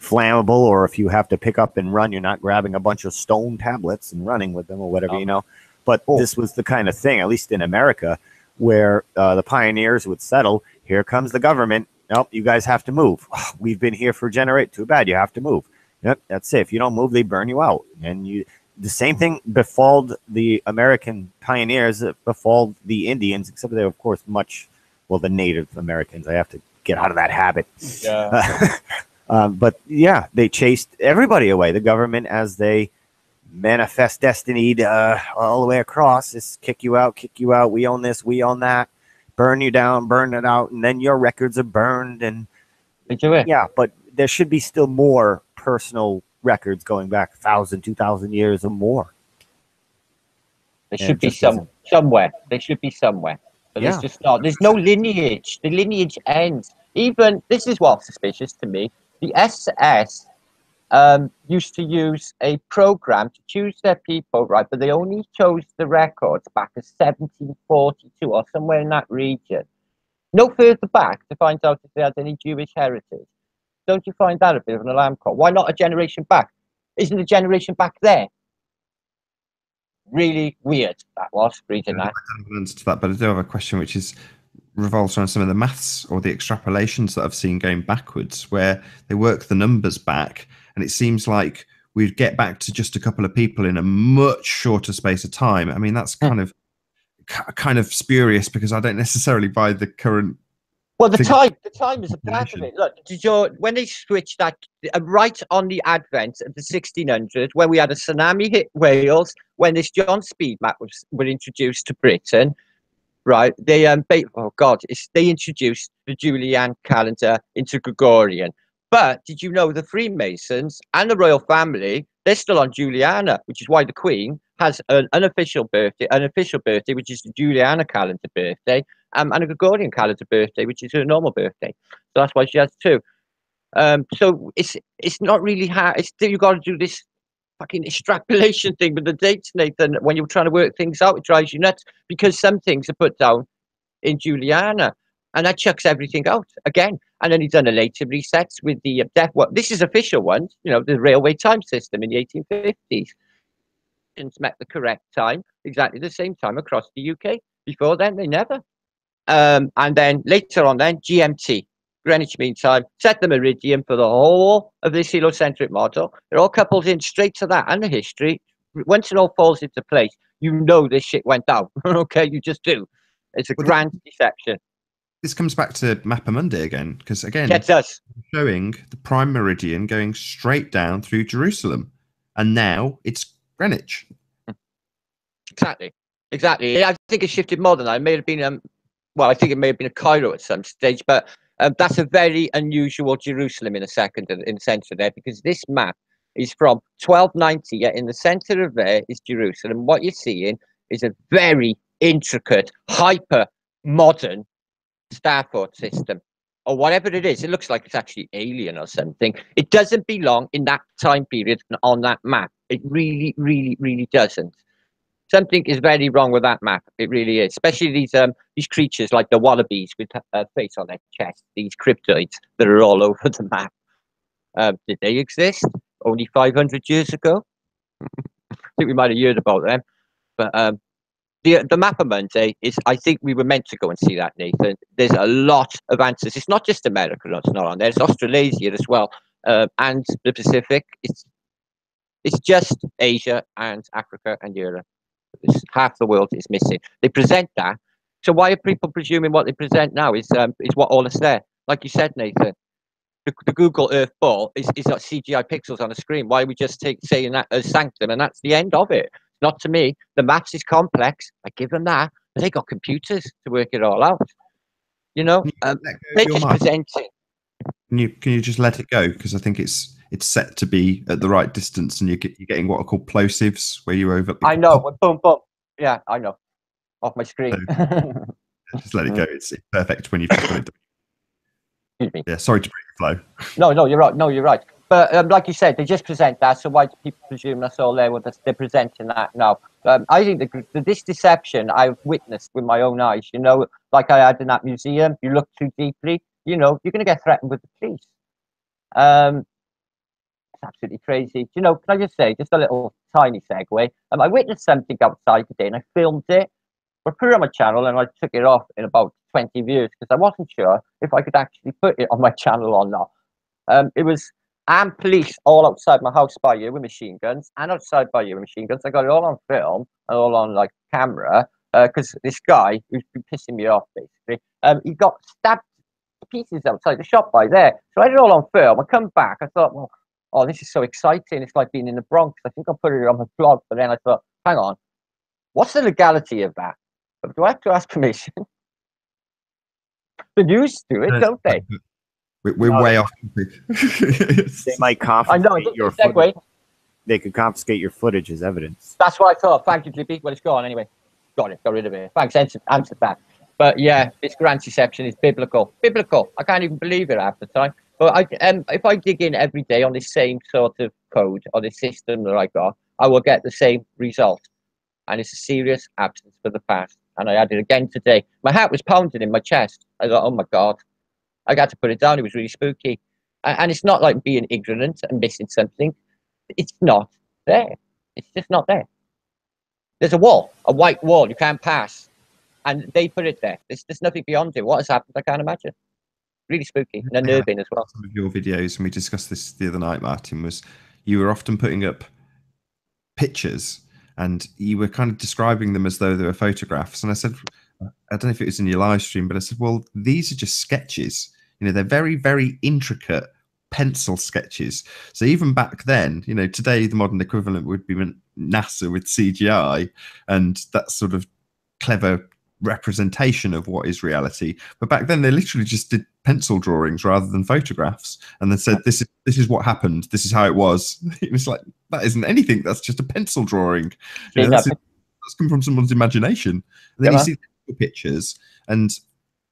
flammable, or if you have to pick up and run, you're not grabbing a bunch of stone tablets and running with them or whatever, you know. But Oh. this was the kind of thing, at least in America, where uh, the pioneers would settle. Here comes the government. Nope, you guys have to move. We've been here for generate. Too bad you have to move. Yep, that's it. If you don't move, they burn you out. And you, the same thing befalled the American pioneers, it befalled the Indians, except they were, of course, much well, the Native Americans. I have to get out of that habit. Yeah. um, but yeah, they chased everybody away. The government, as they manifest destiny uh, all the way across, is kick you out, kick you out. We own this, we own that, burn you down, burn it out, and then your records are burned. And They do it. yeah, but there should be still more personal records going back thousand, two thousand years or more. There should be some doesn't- somewhere. They should be somewhere. But Yeah. there's just not. There's no lineage. The lineage ends. Even this is what's suspicious to me. The SS um, used to use a program to choose their people, right? But they only chose the records back as 1742 or somewhere in that region. No further back to find out if they had any Jewish heritage. Don't you find that a bit of an alarm clock? Why not a generation back? Isn't a generation back there? Really weird. That was reading I that. don't have an answer to that, but I do have a question which is revolves around some of the maths or the extrapolations that I've seen going backwards, where they work the numbers back, and it seems like we'd get back to just a couple of people in a much shorter space of time. I mean, that's Hmm. kind of kind of spurious because I don't necessarily buy the current. Well, the time, the time is a part of it. Look, did you when they switched that uh, right on the advent of the 1600s, when we had a tsunami hit Wales, when this John Speed map was were introduced to Britain, right? They um, oh god, it's, they introduced the Julian calendar into Gregorian. But did you know the Freemasons and the royal family? They're still on Juliana, which is why the Queen has an unofficial birthday, an official birthday, which is the Juliana calendar birthday, um, and a Gregorian calendar birthday, which is her normal birthday. So that's why she has two. Um, so it's it's not really hard. It's you've got to do this fucking extrapolation thing with the dates, Nathan. When you're trying to work things out, it drives you nuts because some things are put down in Juliana. and that chucks everything out again. And then he's done a later resets with the uh, death. Well, this is official ones, you know, the railway time system in the 1850s. Met the correct time, exactly the same time across the UK. Before then, they never. Um, and then later on, then GMT, Greenwich Mean Time, set the meridian for the whole of this heliocentric model. It all couples in straight to that and the history. Once it all falls into place, you know this shit went down. okay, you just do. It's a Well, grand deception. This comes back to Mappamundi again, because again, it does. showing the prime meridian going straight down through Jerusalem, and now it's Greenwich. Exactly. Exactly. I think it shifted more than that. It may have been um well, I think it may have been a Cairo at some stage, but um, that's a very unusual Jerusalem in a second in the centre there because this map is from 1290. Yet in the centre of there is Jerusalem. What you're seeing is a very intricate, hyper modern starport system or whatever it is. It looks like it's actually alien or something. It doesn't belong in that time period on that map. It really, really, really doesn't something is very wrong with that map. It really is, especially these um these creatures like the wallabies with a face on their chest, these cryptoids that are all over the map. Um, did they exist only 500 years ago? I think we might have heard about them, but um, the the Mappamundi is. I think we were meant to go and see that, Nathan. There's a lot of answers. It's not just America that's not on there. It's Australasia as well, um, and the Pacific. It's it's just Asia and Africa and Europe. It's half the world is missing. They present that. So why are people presuming what they present now is um, is what all is there? Like you said, Nathan, the, the Google Earth ball is, is like CGI pixels on a screen. Why are we just take, saying that as sanctum and that's the end of it? Not to me. The maths is complex. I give them that. But they got computers to work it all out. You know, um, let go of they're just mind? presenting. Can you can you just let it go? Because I think it's it's set to be at the right distance, and you get you're getting what are called plosives, where you over. I know. but Boom, boom. Yeah, I know. Off my screen. Just let it go. It's, it's perfect when you've got it. done. Excuse me. Yeah, sorry to break the flow. No, no, you're right. No, you're right. But um, like you said, they just present that. So why do people presume that's all there? Well, that's, they're presenting that now. Um, I think the, the, this deception I've witnessed with my own eyes. You know, like I had in that museum. You look too deeply, you know, you're going to get threatened with the police. Um, absolutely crazy. Do You know, can I just say, just a little tiny segue? Um, I witnessed something outside today, and I filmed it. I put it on my channel, and I took it off in about 20 views because I wasn't sure if I could actually put it on my channel or not. Um, it was and police all outside my house by you with machine guns, and outside by you with machine guns. I got it all on film and all on like camera because this guy who's been pissing me off basically, um, he got stabbed pieces outside the shop by there. So I did it all on film. I come back. I thought, well, oh, this is so exciting. It's like being in the Bronx. I think I'll put it on my blog. But then I thought, hang on, what's the legality of that? Do I have to ask permission? the news do it, don't they? We're, oh, we're No, way off topic. They might I confiscate know. It's your a segue. footage. They could confiscate your footage as evidence. That's what I thought. Thank you, Jibby. Well, it's gone anyway. Got it. Got rid of it. Thanks. Answered, answered that. But yeah, this grand deception is biblical. Biblical. I can't even believe it half the time. But I, um, if I dig in every day on the same sort of code or the system that I got, I will get the same result. And it's a serious absence for the past. And I had it again today. My heart was pounding in my chest. I thought, oh my God. I got to put it down. It was really spooky. And it's not like being ignorant and missing something. It's not there. It's just not there. There's a wall, a white wall you can't pass, and they put it there. There's, there's nothing beyond it. What has happened? I can't imagine. Really spooky and unnerving as well. Some of your videos, and we discussed this the other night, Martin, was you were often putting up pictures and you were kind of describing them as though they were photographs. And I said, I don't know if it was in your live stream, but I said, well, these are just sketches. You know, they're very, very intricate pencil sketches. So even back then, you know, today the modern equivalent would be NASA with CGI and that sort of clever representation of what is reality. But back then they literally just did pencil drawings rather than photographs and then said this is this is what happened, this is how it was. It was like that isn't anything, that's just a pencil drawing. You know, that's, that's come from someone's imagination. And then Yeah. you see the pictures and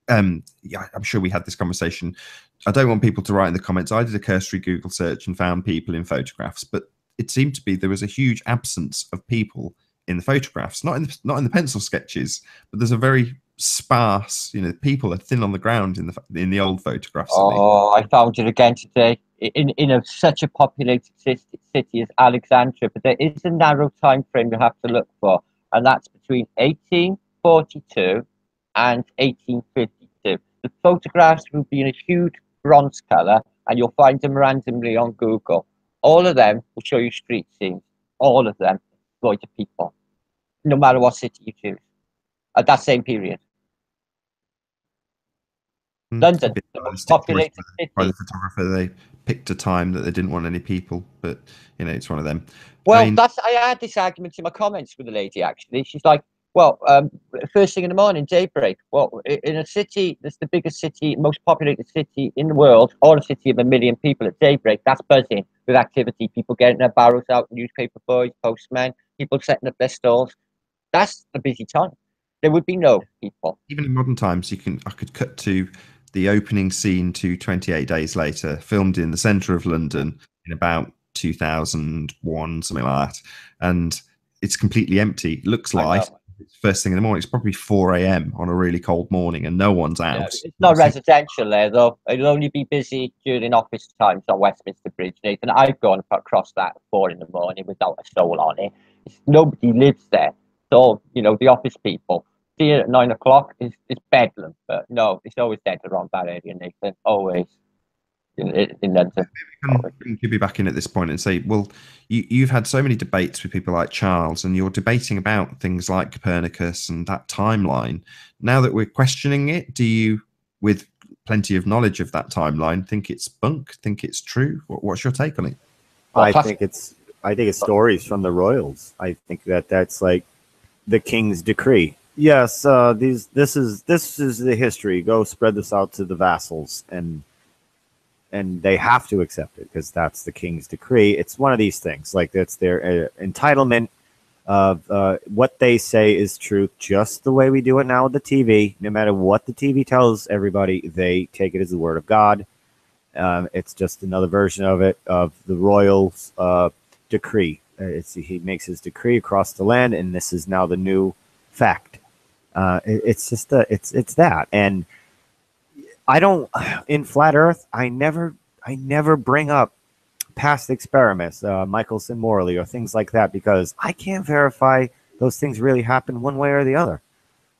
um yeah, I'm sure we had this conversation. I don't want people to write in the comments. I did a cursory Google search and found people in photographs, but it seemed to be there was a huge absence of people in the photographs, not in the, not in the pencil sketches, but there's a very sparse. You know, people are thin on the ground in the in the old photographs. Oh, I found it again today in in a, such a populated city, as Alexandria, but there is a narrow time frame you have to look for, and that's between 1842 and 1852. The photographs will be in a huge bronze color, and you'll find them randomly on Google. All of them will show you street scenes. All of them of people, no matter what city you choose. At that same period, London, a most populated by the photographer. They picked a time that they didn't want any people, but you know, it's one of them. Well, mean- that's I had this argument in my comments with the lady actually. She's like, well, um, first thing in the morning, daybreak. Well, in a city that's the biggest city, most populated city in the world, or a city of a million people at daybreak, that's buzzing with activity. People getting their barrows out, newspaper boys, postmen, people setting up their stalls. That's a busy time. There would be no people. even in modern times, you can I could cut to the opening scene to 28 days later, filmed in the centre of London in about 2001, something like that, and it's completely empty. It looks I like it's first thing in the morning. It's probably 4 a.m. on a really cold morning, and no one's out. Yeah, it's not residential there though. It'll only be busy during office times on Westminster Bridge, Nathan. I've gone across that at four in the morning without a soul on it. It's, nobody lives there. So, you know, the office people. See it at nine o'clock is is bedlam. But no, it's always dead around that area, Nathan. Always. In, in in London. can, can give you back in at this point and say, well, you, you've had so many debates with people like Charles, and you're debating about things like Copernicus and that timeline. Now that we're questioning it, do you, with plenty of knowledge of that timeline, think it's bunk? Think it's true? What, what's your take on it? I think it's I think it's stories from the royals. I think that that's like the king's decree. Yes, uh, these this is this is the history. Go spread this out to the vassals, and and they have to accept it because that's the king's decree. It's one of these things. Like that's their uh, entitlement of uh, what they say is truth, just the way we do it now with the TV. No matter what the TV tells everybody, they take it as the word of God. Um, it's just another version of it of the royals' uh, decree. Uh, It's he makes his decree across the land, and this is now the new fact. Uh, it- it's just a, it's it's that, and I don't in flat Earth. I never I never bring up past experiments, uh, Michelson Morley, or things like that, because I can't verify those things really happen one way or the other.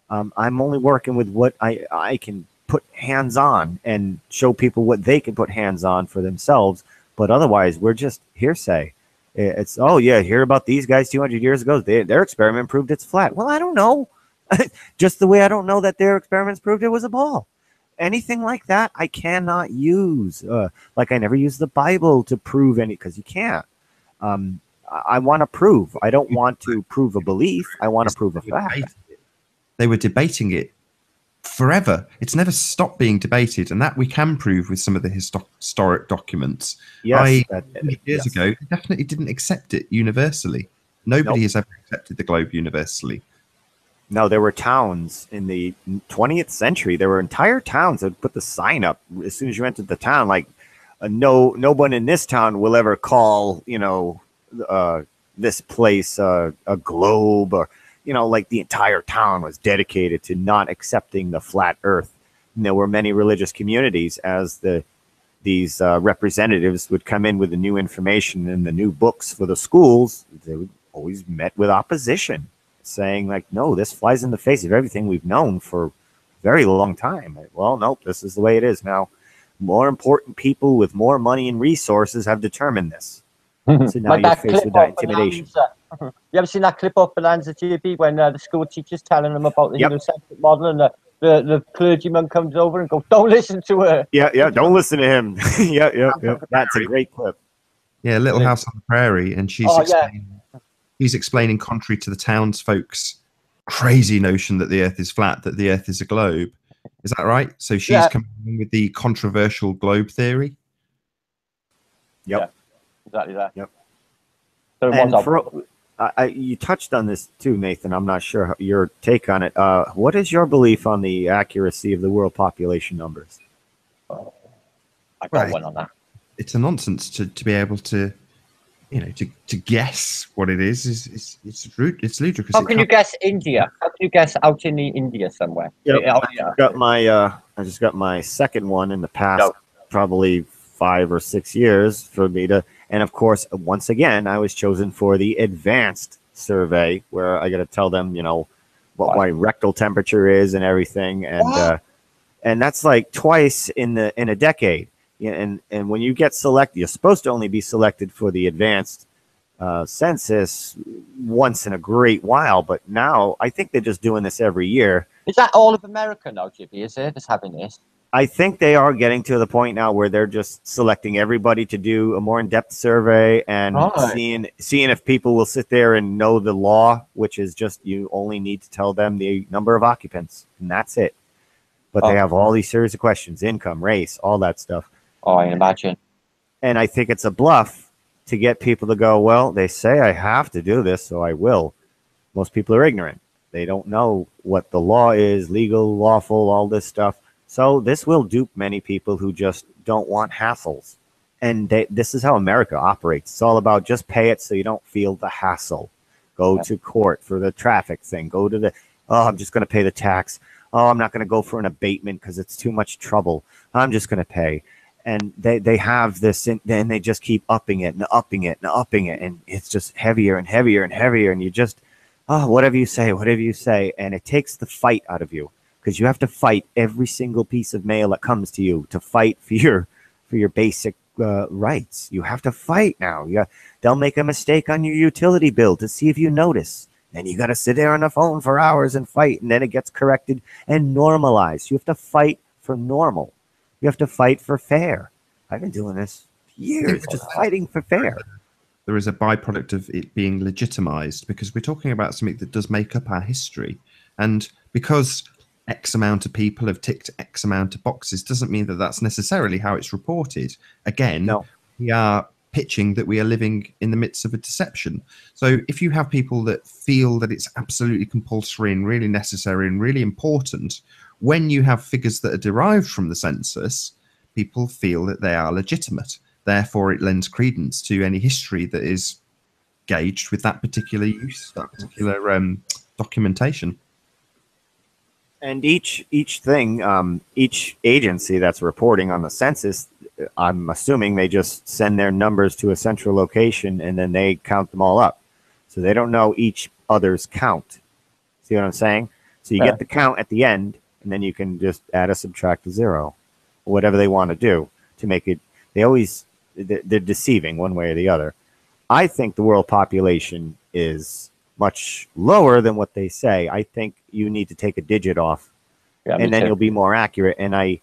Um, I'm only working with what I I can put hands on and show people what they can put hands on for themselves. But otherwise, we're just hearsay. It's oh yeah, hear about these guys 200 years ago. They, their experiment proved it's flat. Well, I don't know. just the way I don't know that their experiments proved it was a ball. Anything like that, I cannot use. Uh, like I never use the Bible to prove any because you can't. Um, I, I want to prove. I don't want to prove a belief. I want to prove a fact. They were debating it forever. It's never stopped being debated, and that we can prove with some of the histo- historic documents. Yes, I- that- Years yes. ago, definitely didn't accept it universally. Nobody Nope. has ever accepted the globe universally. No, there were towns in the 20th century. There were entire towns that put the sign up as soon as you entered the town, like uh, no, no one in this town will ever call you know uh, this place uh, a globe, or you know, like the entire town was dedicated to not accepting the flat Earth. And there were many religious communities as the these uh, representatives would come in with the new information and the new books for the schools. They would always met with opposition saying like, no, this flies in the face of everything we've known for a very long time. Well, nope, this is the way it is now. More important people with more money and resources have determined this. So now Like you're that faced with that intimidation. Bonanza. You ever seen that clip of Bonanza Jibby when uh, the school teacher's telling them about the Yep. heliocentric model and the, the, the clergyman comes over and goes, don't listen to her. Yeah, yeah, don't listen to him. yeah, yeah, yeah. That's a great clip. Yeah, Little House on the Prairie, and she's Oh, yeah. Explaining, he's explaining, contrary to the townsfolk's crazy notion that the Earth is flat, that the Earth is a globe. Is that right? So she's Yeah. coming with the controversial globe theory. Yep. Exactly that. Yep. So And was for, I, I, you touched on this too, Nathan. I'm not sure how, your take on it. Uh, what is your belief on the accuracy of the world population numbers? I got Right. one on that. It's a nonsense to, to be able to you know, to, to guess what it is is is it's rude. It's ludicrous. How can you guess India? How can you guess out in the India somewhere? Yep. Out here. got my uh I just got my second one in the past No. probably five or six years for me to and of course once again I was chosen for the advanced survey where I gotta tell them, you know, what What? my rectal temperature is and everything and What? uh and that's like twice in the in a decade. And and when you get selected, you're supposed to only be selected for the advanced uh, census once in a great while, but now I think they're just doing this every year. Is that all of America now, Jibby? Is it? That's having this? I think they are getting to the point now where they're just selecting everybody to do a more in-depth survey and Right. seeing seeing if people will sit there and know the law, which is just you only need to tell them the number of occupants, and that's it. But they Oh. have all these series of questions: income, race, all that stuff. Oh, I imagine. And I think it's a bluff to get people to go, well, they say I have to do this, so I will. Most people are ignorant. They don't know what the law is, legal, lawful, all this stuff. So this will dupe many people who just don't want hassles. And they, this is how America operates. It's all about just pay it so you don't feel the hassle. Go to court for the traffic thing. Go to the, oh, I'm just going to pay the tax. Oh, I'm not going to go for an abatement because it's too much trouble. I'm just going to pay and they they have this and then they just keep upping it and upping it and upping it and it's just heavier and heavier and heavier and you just oh whatever you say whatever you say and it takes the fight out of you because you have to fight every single piece of mail that comes to you to fight for your for your basic uh, rights. You have to fight now. You they'll make a mistake on your utility bill to see if you notice. Then you got to sit there on the phone for hours and fight and then it gets corrected and normalized. You have to fight for normal you have to fight for fair. I've been doing this years, just fighting for fair. there is a byproduct of it being legitimized because we're talking about something that does make up our history. And because X amount of people have ticked X amount of boxes doesn't mean that that's necessarily how it's reported. Again, No. we are pitching that we are living in the midst of a deception. So if you have people that feel that it's absolutely compulsory and really necessary and really important, when you have figures that are derived from the census, people feel that they are legitimate. Therefore, it lends credence to any history that is gauged with that particular use, that particular um, documentation. And each each thing, um, each agency that's reporting on the census, I'm assuming they just send their numbers to a central location and then they count them all up. So they don't know each other's count. See what I'm saying? So you Yeah. get the count at the end, and then you can just add or subtract a zero, whatever they want to do to make it. They always they're they're deceiving one way or the other. I think the world population is much lower than what they say. I think you need to take a digit off Yeah, and then too. you'll be more accurate. And I,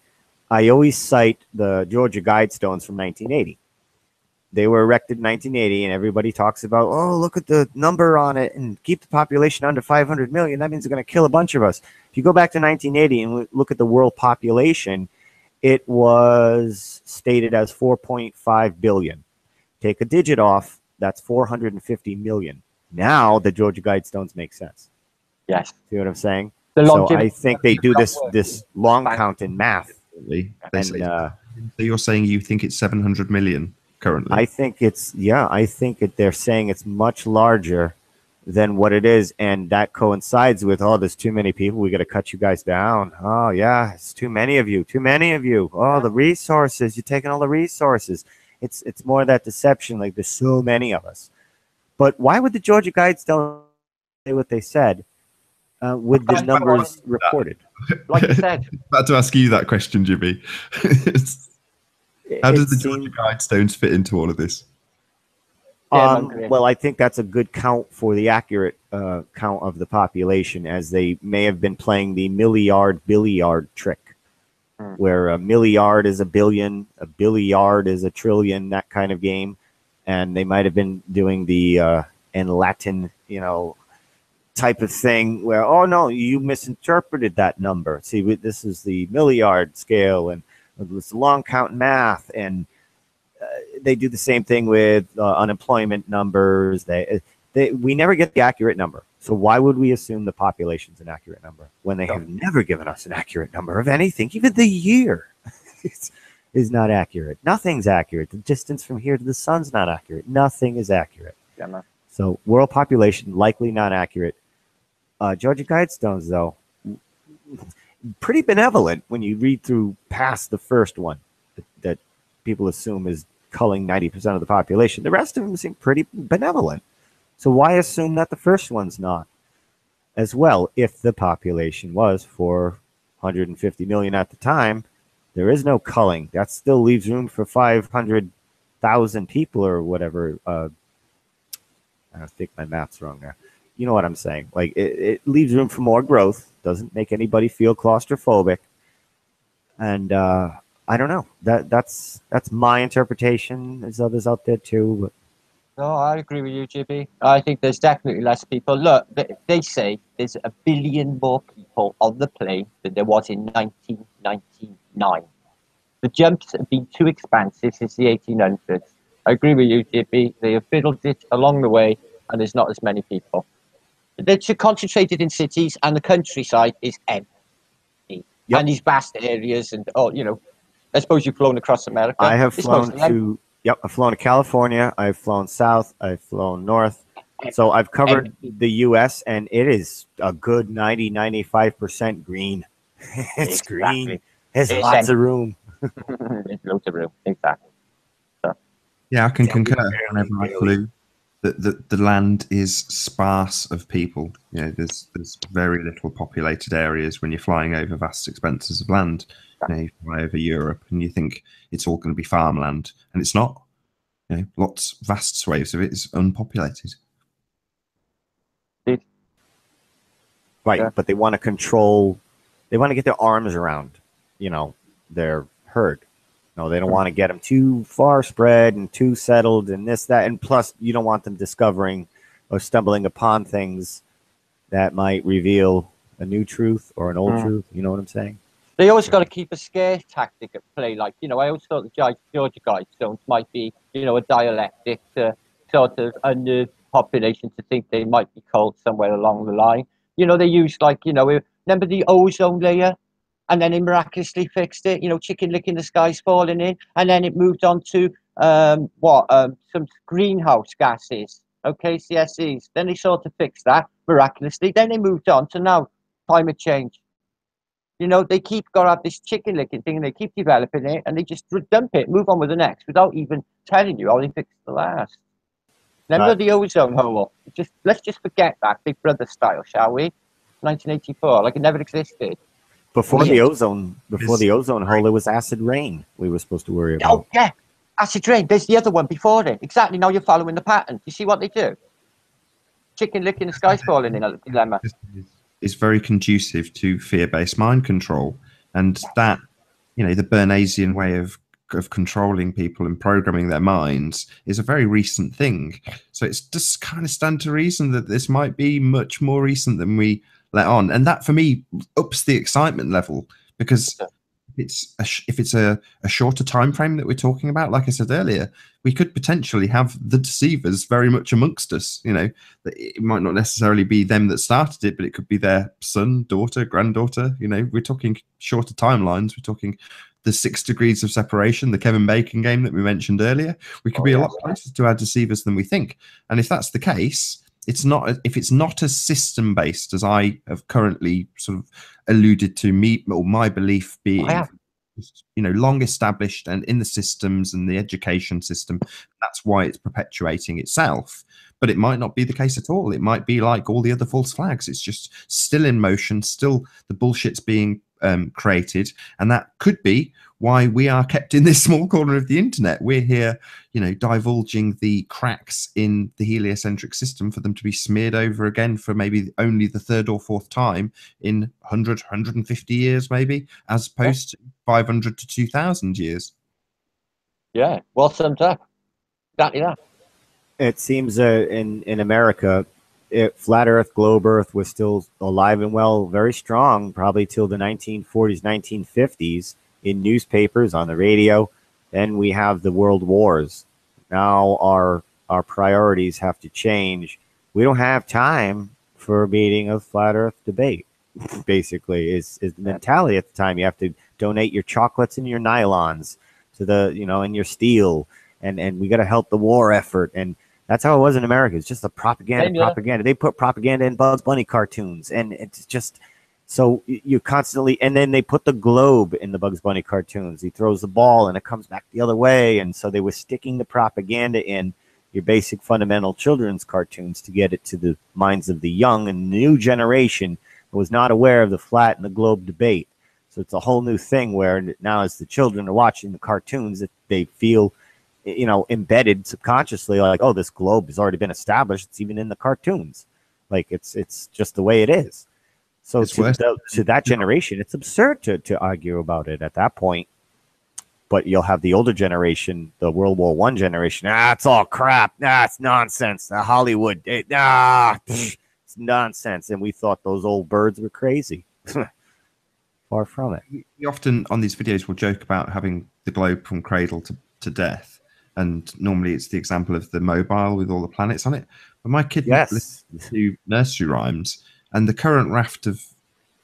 I always cite the Georgia Guidestones from 1980. They were erected in 1980, and everybody talks about, oh, look at the number on it and keep the population under 500 million. That means they're going to kill a bunch of us. If you go back to 1980 and look at the world population, it was stated as 4.5 billion. Take a digit off, that's 450 million. Now the Georgia Guidestones make sense. yes. See what I'm saying? The So. I think they do this this long count in math, They and uh, so you're saying you think it's 700 million currently? I think it's yeah. I think it, they're saying it's much larger than what it is, and that coincides with oh, there's too many people. We got to cut you guys down. Oh yeah, it's too many of you. Too many of you. Oh, the resources. You're taking all the resources. It's it's more that deception. Like there's so many of us. But why would the Georgia guides tell say what they said uh, with the That's what I wanted numbers reported? like you said, about to ask you that question, Jibby. How does It the seemed- Georgia Guidestones fit into all of this? Um, well, I think that's a good count for the accurate uh, count of the population, as they may have been playing the milliard billiard trick, Hmm. where a milliard is a billion, a billiard is a trillion, that kind of game, and they might have been doing the uh, in Latin, you know, type of thing where oh no, you misinterpreted that number. See, this is the milliard scale, and it's long count math, and they do the same thing with uh, unemployment numbers. They, they, we never get the accurate number. So why would we assume the population's an accurate number when they have never given us an accurate number of anything, even the year? Is not accurate. Nothing's accurate. The distance from here to the sun's not accurate. Nothing is accurate. Yeah, man. So world population likely not accurate. Uh, Georgia Guidestones though, pretty benevolent when you read through past the first one that people assume is culling 90% of the population. The rest of them seem pretty benevolent. So why assume that the first one's not as well if the population was 450 million at the time? There is no culling. That still leaves room for 500,000 people or whatever. Uh, I think my math's wrong there. You know what I'm saying? Like it, it leaves room for more growth. Doesn't make anybody feel claustrophobic. And uh, I don't know. That that's that's my interpretation. There's others out there too. But No, I agree with you, Jibby. I think there's definitely less people. Look, they, say there's a billion more people on the plane than there was in 1999. The jumps have been too expansive since the 1800s. I agree with you, Jibby. They have fiddled it along the way, and there's not as many people. They're too concentrated in cities, and the countryside is empty. Yep. And these vast areas, and oh, you know, I suppose you've flown across America. I have It's flown to. Yep, I've flown to California. I've flown south. I've flown north. So I've covered the U.S. and it is a good 90, 95 percent green. it's green. There's It's lots of room. There's loads of room. Exactly. Yeah, I can Yeah, concur. Whenever I flew, that the, the land is sparse of people. You know, there's there's very little populated areas when you're flying over vast expanses of land. You, fly over Europe and you think it's all going to be farmland, and it's not. You know, lots vast swathes of it is unpopulated. Right, Yeah. but they want to control. They want to get their arms around, you know, their herd. No, they don't want to get them too far spread and too settled and this that, and plus you don't want them discovering or stumbling upon things that might reveal a new truth or an old Mm. truth. You know what I'm saying? They always got to keep a scare tactic at play. Like, you know, I always thought the Georgia Guidestones might be, you know, a dialectic to sort of unnerve population to think they might be cold somewhere along the line. You know, they used like, you know, remember the ozone layer? And then they miraculously fixed it, you know, chicken licking the skies falling in. And then it moved on to um, what? Um, some greenhouse gases, okay, CFCs. Then they sort of fixed that miraculously. Then they moved on to now climate change. You know, they keep got to have this chicken licking thing and they keep developing it and they just dump it, move on with the next without even telling you how they fixed the last. Remember Right. the ozone hole? Just let's just forget that Big Brother style, shall we? 1984, like it never existed. Before the ozone, before Is- the ozone hole, it was acid rain. We were supposed to worry about. Oh yeah, acid rain. There's the other one before it. Exactly. Now you're following the pattern. You see what they do? Chicken licking the sky's falling in a dilemma. Is very conducive to fear-based mind control, and that you know the Bernaysian way of of controlling people and programming their minds is a very recent thing. So it's just kind of stand to reason that this might be much more recent than we let on, and that for me ups the excitement level because it's a sh- if it's a, a shorter time frame that we're talking about like i said earlier we could potentially have the deceivers very much amongst us you know. That it might not necessarily be them that started it but it could be their son daughter granddaughter you know. We're talking shorter timelines. We're talking the six degrees of separation the kevin bacon game that we mentioned earlier. We could Oh, be a lot closer to our deceivers than we think. And if that's the case it's not if it's not as system based as i have currently sort of alluded to me or my belief being yeah. you know long established and in the systems and the education system that's why it's perpetuating itself. But it might not be the case at all. It might be like all the other false flags. It's just still in motion still the bullshit's being um, created. And that could be why we are kept in this small corner of the internet. We're here you know divulging the cracks in the heliocentric system for them to be smeared over again for maybe only the third or fourth time in 100 150 years maybe as opposed to 500 to 2000 years. Yeah, well summed up. Exactly that. it seems uh, in in America, it, flat Earth, globe Earth was still alive and well, very strong, probably till the 1940s, 1950s, in newspapers, on the radio. Then we have the world wars. Now our our priorities have to change. We don't have time for a meeting of flat Earth debate. Basically, is is the mentality at the time. You have to donate your chocolates and your nylons to the you know and your steel and and we got to help the war effort and that's how it was in America. It's just the propaganda, Same, yeah. propaganda. They put propaganda in Bugs Bunny cartoons, and it's just so you constantly. And then they put the globe in the Bugs Bunny cartoons. He throws the ball, and it comes back the other way. And so they were sticking the propaganda in your basic fundamental children's cartoons to get it to the minds of the young and new generation who was not aware of the flat and the globe debate. So it's a whole new thing where now, as the children are watching the cartoons, that they feel you know, embedded subconsciously, like, oh, this globe has already been established. It's even in the cartoons. Like it's it's just the way it is. So to, the, to that generation, it's absurd to, to argue about it at that point. But you'll have the older generation, the World War One generation. Ah, it's all crap. Ah, it's nonsense. The Hollywood. It, ah, it's nonsense. And we thought those old birds were crazy. Far from it. we we often on these videos will joke about having the globe from cradle to, to death and normally it's the example of the mobile with all the planets on it but my kid listens Yes. to nursery rhymes and the current raft of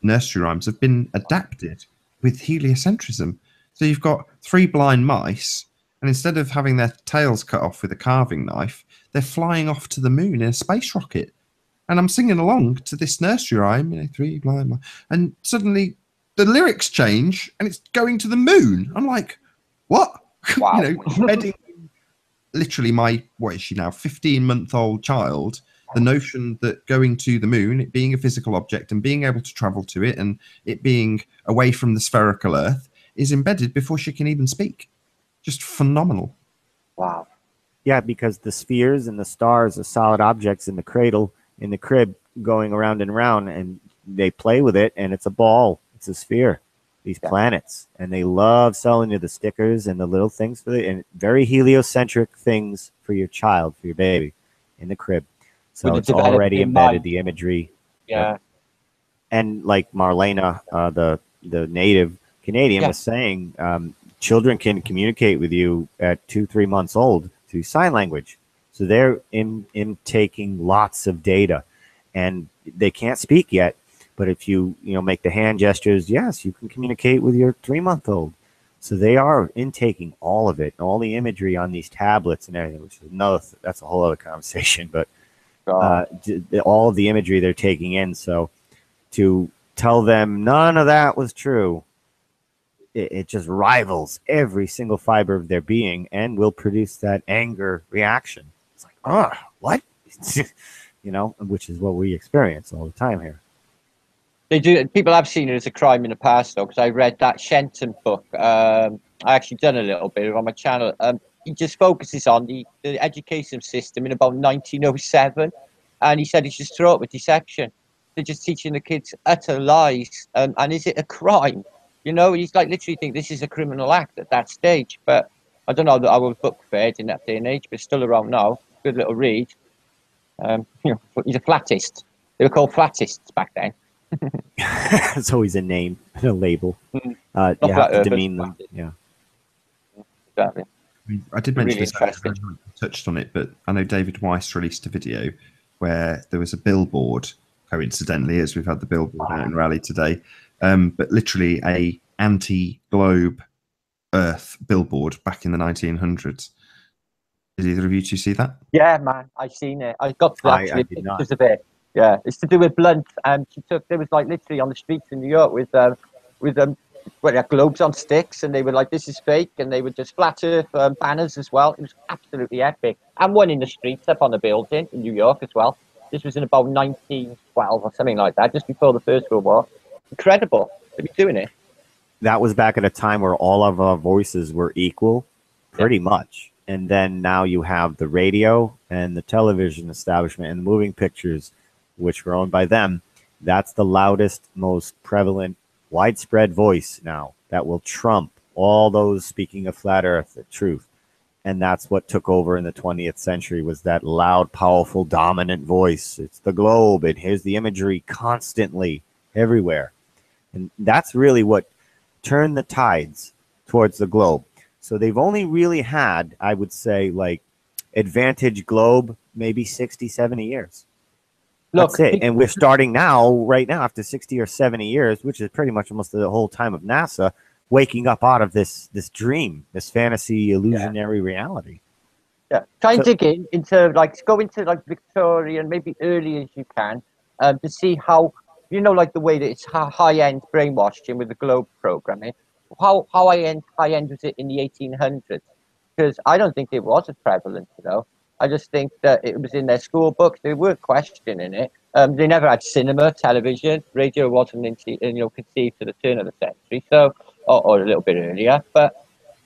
nursery rhymes have been adapted with heliocentrism so you've got three blind mice and instead of having their tails cut off with a carving knife they're flying off to the moon in a space rocket and i'm singing along to this nursery rhyme you know three blind mice and suddenly the lyrics change and it's going to the moon. I'm like, what? Wow. you know, heading literally my what is she now, 15 month old child, the notion that going to the moon, it being a physical object and being able to travel to it and it being away from the spherical earth is embedded before she can even speak. Just phenomenal. Wow. Yeah, because the spheres and the stars are solid objects in the cradle, in the crib, going around and around, and they play with it, and it's a ball, it's a sphere. These Yeah. planets, and they love selling you the stickers and the little things for the and very heliocentric things for your child, for your baby, in the crib. So With it's already embedded mind. the imagery, Yeah. and like Marlena, uh, the the native Canadian, Yeah. was saying, um, children can communicate with you at two, three months old through sign language. So they're in, in taking lots of data, and they can't speak yet. But if you you know make the hand gestures, yes, you can communicate with your three month old. So they are intaking all of it, all the imagery on these tablets and everything, which is another that's a whole other conversation. But uh, all of the imagery they're taking in. So to tell them none of that was true, it, it just rivals every single fiber of their being and will produce that anger reaction. It's like, oh, what? you know, which is what we experience all the time here. They do. People have seen it as a crime in the past, though, because I read that Shenton book. Um, I actually done a little bit on my channel. Um, he just focuses on the, the education system in about 1907, and he said it's just fraught with deception. They're just teaching the kids utter lies. Um, and is it a crime? You know, he's like literally think this is a criminal act at that stage. But I don't know that I was book fared in that day and age, but still around now. Good little read. Um, you know, he's a flattist. They were called flattists back then. it's always a name, a label. Mhm. Uh, you have to demean them. Yeah. Exactly. I mean, I did Really mention this, I interesting. don't know if you touched on it, but I know David Weiss released a video where there was a billboard, coincidentally, as we've had the billboard out in Raleigh today, um, but literally a anti-globe Earth billboard back in the 1900s. Did either of you two see that? Yeah, man, I've seen it. I got to I- I actually did not. pictures of it. Yeah, it's to do with Blount. Um, she took there was like literally on the streets in New York with um, with um, well, they had globes on sticks, and they were like, "This is fake," and they would just flat earth um, banners as well. It was absolutely epic. And one in the streets up on the building in New York as well. This was in about 1912 or something like that, just before the First World War. Incredible to be doing it. that was back at a time where all of our voices were equal, pretty much. And then now you have the radio and the television establishment and the moving pictures, which were owned by them. That's the loudest, most prevalent, widespread voice now that will trump all those speaking of flat Earth, the truth. And that's what took over in the 20th century was that loud, powerful, dominant voice. It's the globe, and here's the imagery constantly everywhere. And that's really what turned the tides towards the globe. So they've only really had, I would say, like advantage globe, maybe 60, 70 years. That's it. And we're starting now, right now, after 60 or 70 years, which is pretty much almost the whole time of NASA, waking up out of this this dream, this fantasy illusionary reality. Yeah, try and So- dig in into like go into like Victorian, maybe early as you can, um, to see how you know like the way that it's high end brainwashing with the Globe programming. How how high end high end was it in the 1800s? Because I don't think it was as prevalent, you know. I just think that it was in their school books. They were questioning it. Um, they never had cinema, television, radio wasn't into, you know conceived to the turn of the century, so or, or a little bit earlier. But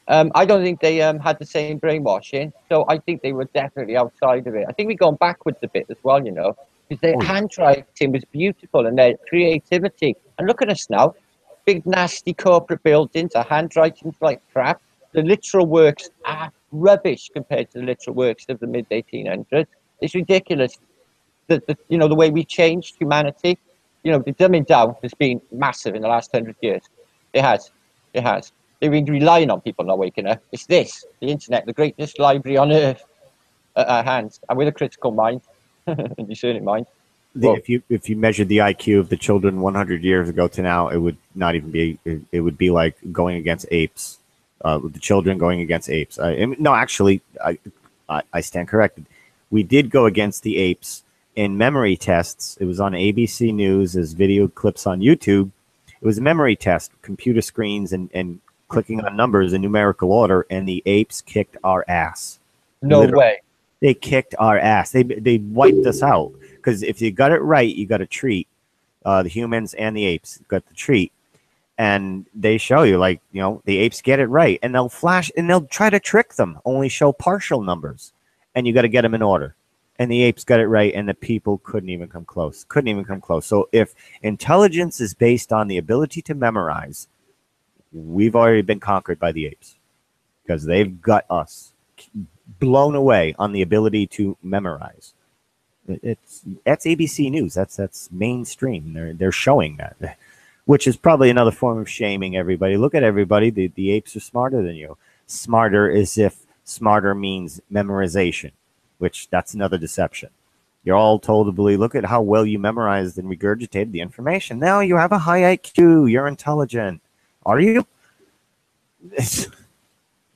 um, I don't think they um, had the same brainwashing, so I think they were definitely outside of it. I think we've gone backwards a bit as well, you know, because their Oh, handwriting was beautiful and their creativity. And look at us now, big nasty corporate buildings, our handwriting's like crap. The literal works are rubbish compared to the literal works of the mid 1800s. It's ridiculous. that, the, you know, the way we changed humanity, you know, the dumbing down has been massive in the last hundred years. It has. It has. They've been relying on people not waking up. It's this, the internet, the greatest library on earth at our hands. And with a critical mind and discerning mind. The, Well- if you if you measured the IQ of the children 100 years ago to now, it would not even be. It, it would be like going against apes. Uh, with the children going against apes. I, I no, actually, I, I I stand corrected. We did go against the apes in memory tests. It was on ABC News as video clips on YouTube. It was a memory test, computer screens and and clicking on numbers in numerical order, and the apes kicked our ass. No Literally. way. They kicked our ass. They they wiped us out because if you got it right, you got a treat. Uh, the humans and the apes got the treat, and they show you like you know the apes get it right, and they'll flash and they'll try to trick them, only show partial numbers, and you got to get them in order. And the apes got it right, and the people couldn't even come close. Couldn't even come close. So if intelligence is based on the ability to memorize, we've already been conquered by the apes because they've got us blown away on the ability to memorize. It's that's ABC News. That's that's mainstream. They're they're showing that, which is probably another form of shaming everybody. Look at everybody. The the apes are smarter than you. Smarter is if smarter means memorization, which that's another deception. You're all told to believe. Look at how well you memorized and regurgitated the information. Now you have a high IQ. You're intelligent. Are you?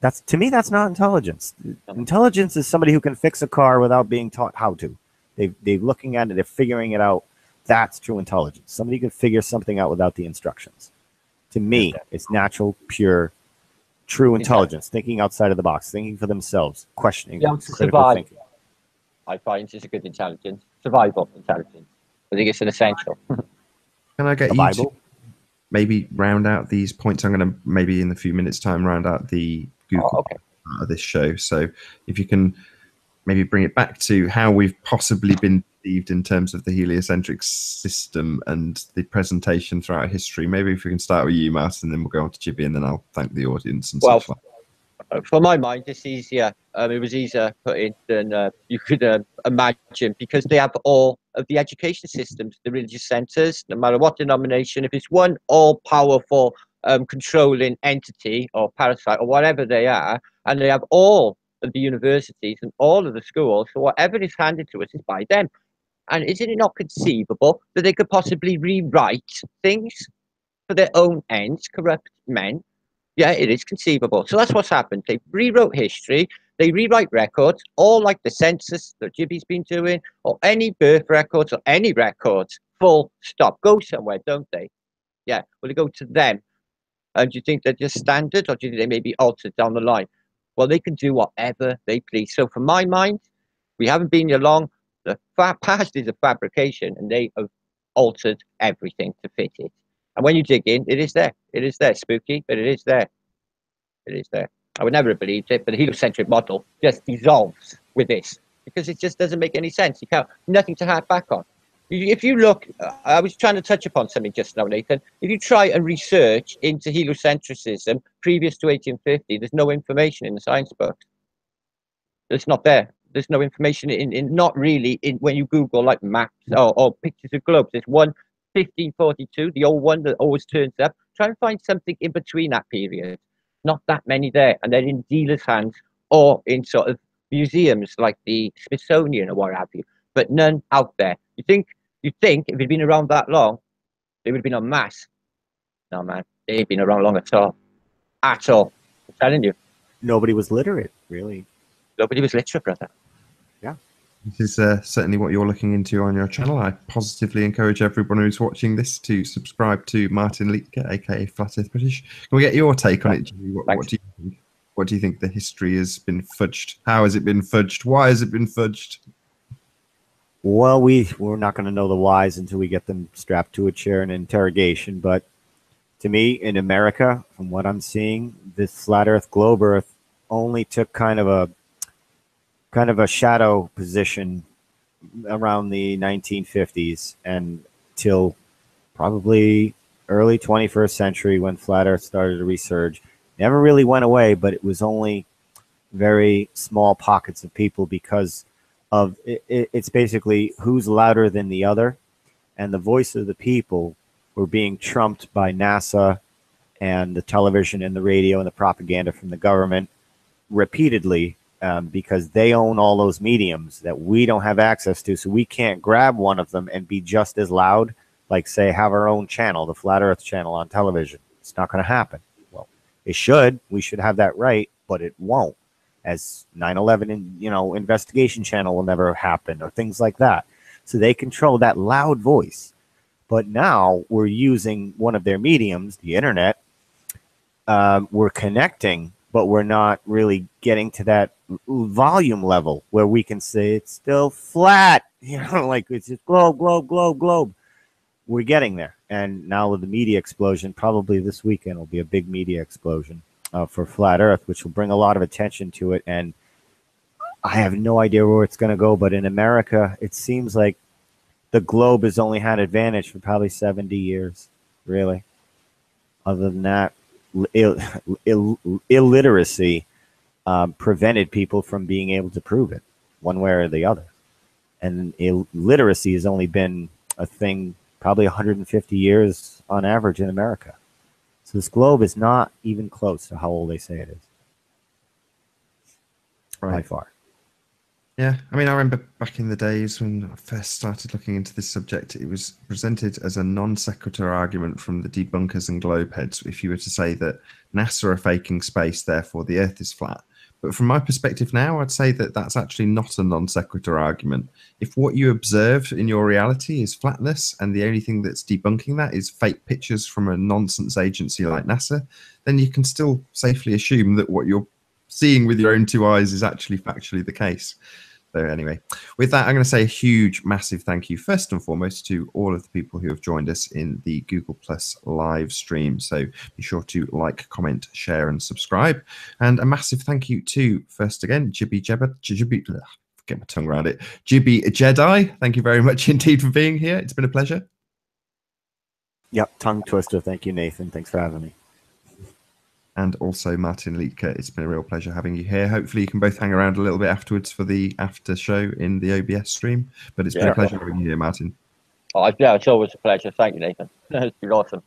That's to me. That's not intelligence. Intelligence is somebody who can fix a car without being taught how to. They they're looking at it. They're figuring it out. That's true intelligence. Somebody who can figure something out without the instructions. To me, it's natural, pure, true intelligence. Thinking outside of the box, thinking for themselves, questioning, Yeah, to critical survive. thinking. I find is a good intelligence, survival intelligence. I think it's an essential. Can I get The you to maybe round out these points? I'm going to maybe in a few minutes' time round out the oh, Google Oh, okay. part of this show. So if you can maybe bring it back to how we've possibly been deceived in terms of the heliocentric system and the presentation throughout history. Maybe if we can start with you, Martin, then we'll go on to Jibby, and then I'll thank the audience and Well, like. Uh, For my mind, it's easier. Um, it was easier put in than uh, you could uh, imagine because they have all of the education systems, the religious centres, no matter what denomination. If it's one all-powerful um, controlling entity or parasite or whatever they are, and they have all of the universities and all of the schools, so whatever is handed to us is by them. And isn't it not conceivable that they could possibly rewrite things for their own ends, corrupt men? Yeah, it is conceivable. So that's what's happened. They rewrote history, they rewrite records, all like the census that Jibby's been doing, or any birth records or any records. Full stop. Go somewhere, don't they? Yeah. Well, they go to them. And do you think they're just standard, or do you think they may be altered down the line? Well, they can do whatever they please. So, from my mind, we haven't been here long. The fa- past is a fabrication, and they have altered everything to fit it. And when you dig in, it is there. It is there. Spooky, but it is there. It is there. I would never have believed it, but the heliocentric model just dissolves with this because it just doesn't make any sense. You can't, nothing to hark back on. If you look, I was trying to touch upon something just now, Nathan. If you try and research into heliocentrism previous to 1850, there's no information in the science books. It's not there. There's no information in, in not really in when you Google like maps or, or pictures of globes. There's one 1542, the old one that always turns up. Try and find something in between that period. Not that many there, and they're in dealers' hands or in sort of museums like the Smithsonian or what have you, but none out there. You think you think if it'd been around that long, they would have been en mass. No man, they ain't been around long at all. at all. I'm telling you, Nobody was literate, really. nobody was literate, brother. This is uh, certainly what you're looking into on your channel. I positively encourage everyone who's watching this to subscribe to Martin Liedtke, aka Flat Earth British. Can we get your take on it? Jibby? What, what do you think? What do you think the history has been fudged? How has it been fudged? Why has it been fudged? Well, we we're not going to know the whys until we get them strapped to a chair in interrogation. But to me, in America, from what I'm seeing, this flat Earth, globe Earth, only took kind of a kind of a shadow position around the 1950s and till probably early 21st century when flat Earth started to resurge. Never really went away, but it was only very small pockets of people because of it, it, it's basically who's louder than the other and the voice of the people were being trumped by nasa and the television and the radio and the propaganda from the government repeatedly um, because they own all those mediums that we don't have access to so we can't grab one of them and be just as loud like say have our own channel the flat earth channel on television. It's not going to happen. Well it should. We should have that right but it won't as 9-11 in, you know investigation channel will never happen or things like that. So they control that loud voice. But now we're using one of their mediums the internet um, we're connecting but we're not really getting to that volume level where we can say it's still flat you know like it's just globe globe globe globe. We're getting there. And now with the media explosion probably this weekend will be a big media explosion uh, for flat earth which will bring a lot of attention to it. And i have no idea where it's going to go but in america it seems like the globe has only had advantage for probably 70 years really. Other than that Ill, Ill, illiteracy um, prevented people from being able to prove it one way or the other. And illiteracy has only been a thing probably 150 years on average in america. So this globe is not even close to how old they say it is. By far Yeah, I mean, I remember back in the days when I first started looking into this subject, it was presented as a non sequitur argument from the debunkers and globe heads. If you were to say that NASA are faking space, therefore the Earth is flat. But from my perspective now, I'd say that that's actually not a non sequitur argument. If what you observe in your reality is flatness, and the only thing that's debunking that is fake pictures from a nonsense agency like NASA, then you can still safely assume that what you're seeing with your own two eyes is actually factually the case. So anyway, with that, I'm going to say a huge, massive thank you first and foremost to all of the people who have joined us in the Google Plus live stream. So be sure to like, comment, share, and subscribe. And a massive thank you to first again Jibby Jebba, Jibby. Get my tongue around it. Jibby Jedi, thank you very much indeed for being here. It's been a pleasure. yep tongue twister thank you nathan thanks for having me and also Martin Liedtke. It's been a real pleasure having you here. Hopefully, you can both hang around a little bit afterwards for the after show in the OBS stream. But it's been a pleasure having you here, Martin. Oh, yeah, it's always a pleasure. Thank you, Nathan. it's been awesome.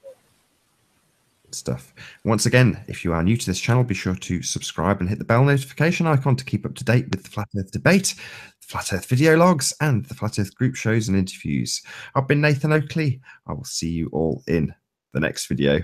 Stuff. Once again, if you are new to this channel, be sure to subscribe and hit the bell notification icon to keep up to date with the Flat Earth debate, the Flat Earth video logs, and the Flat Earth group shows and interviews. I've been Nathan Oakley. I will see you all in the next video.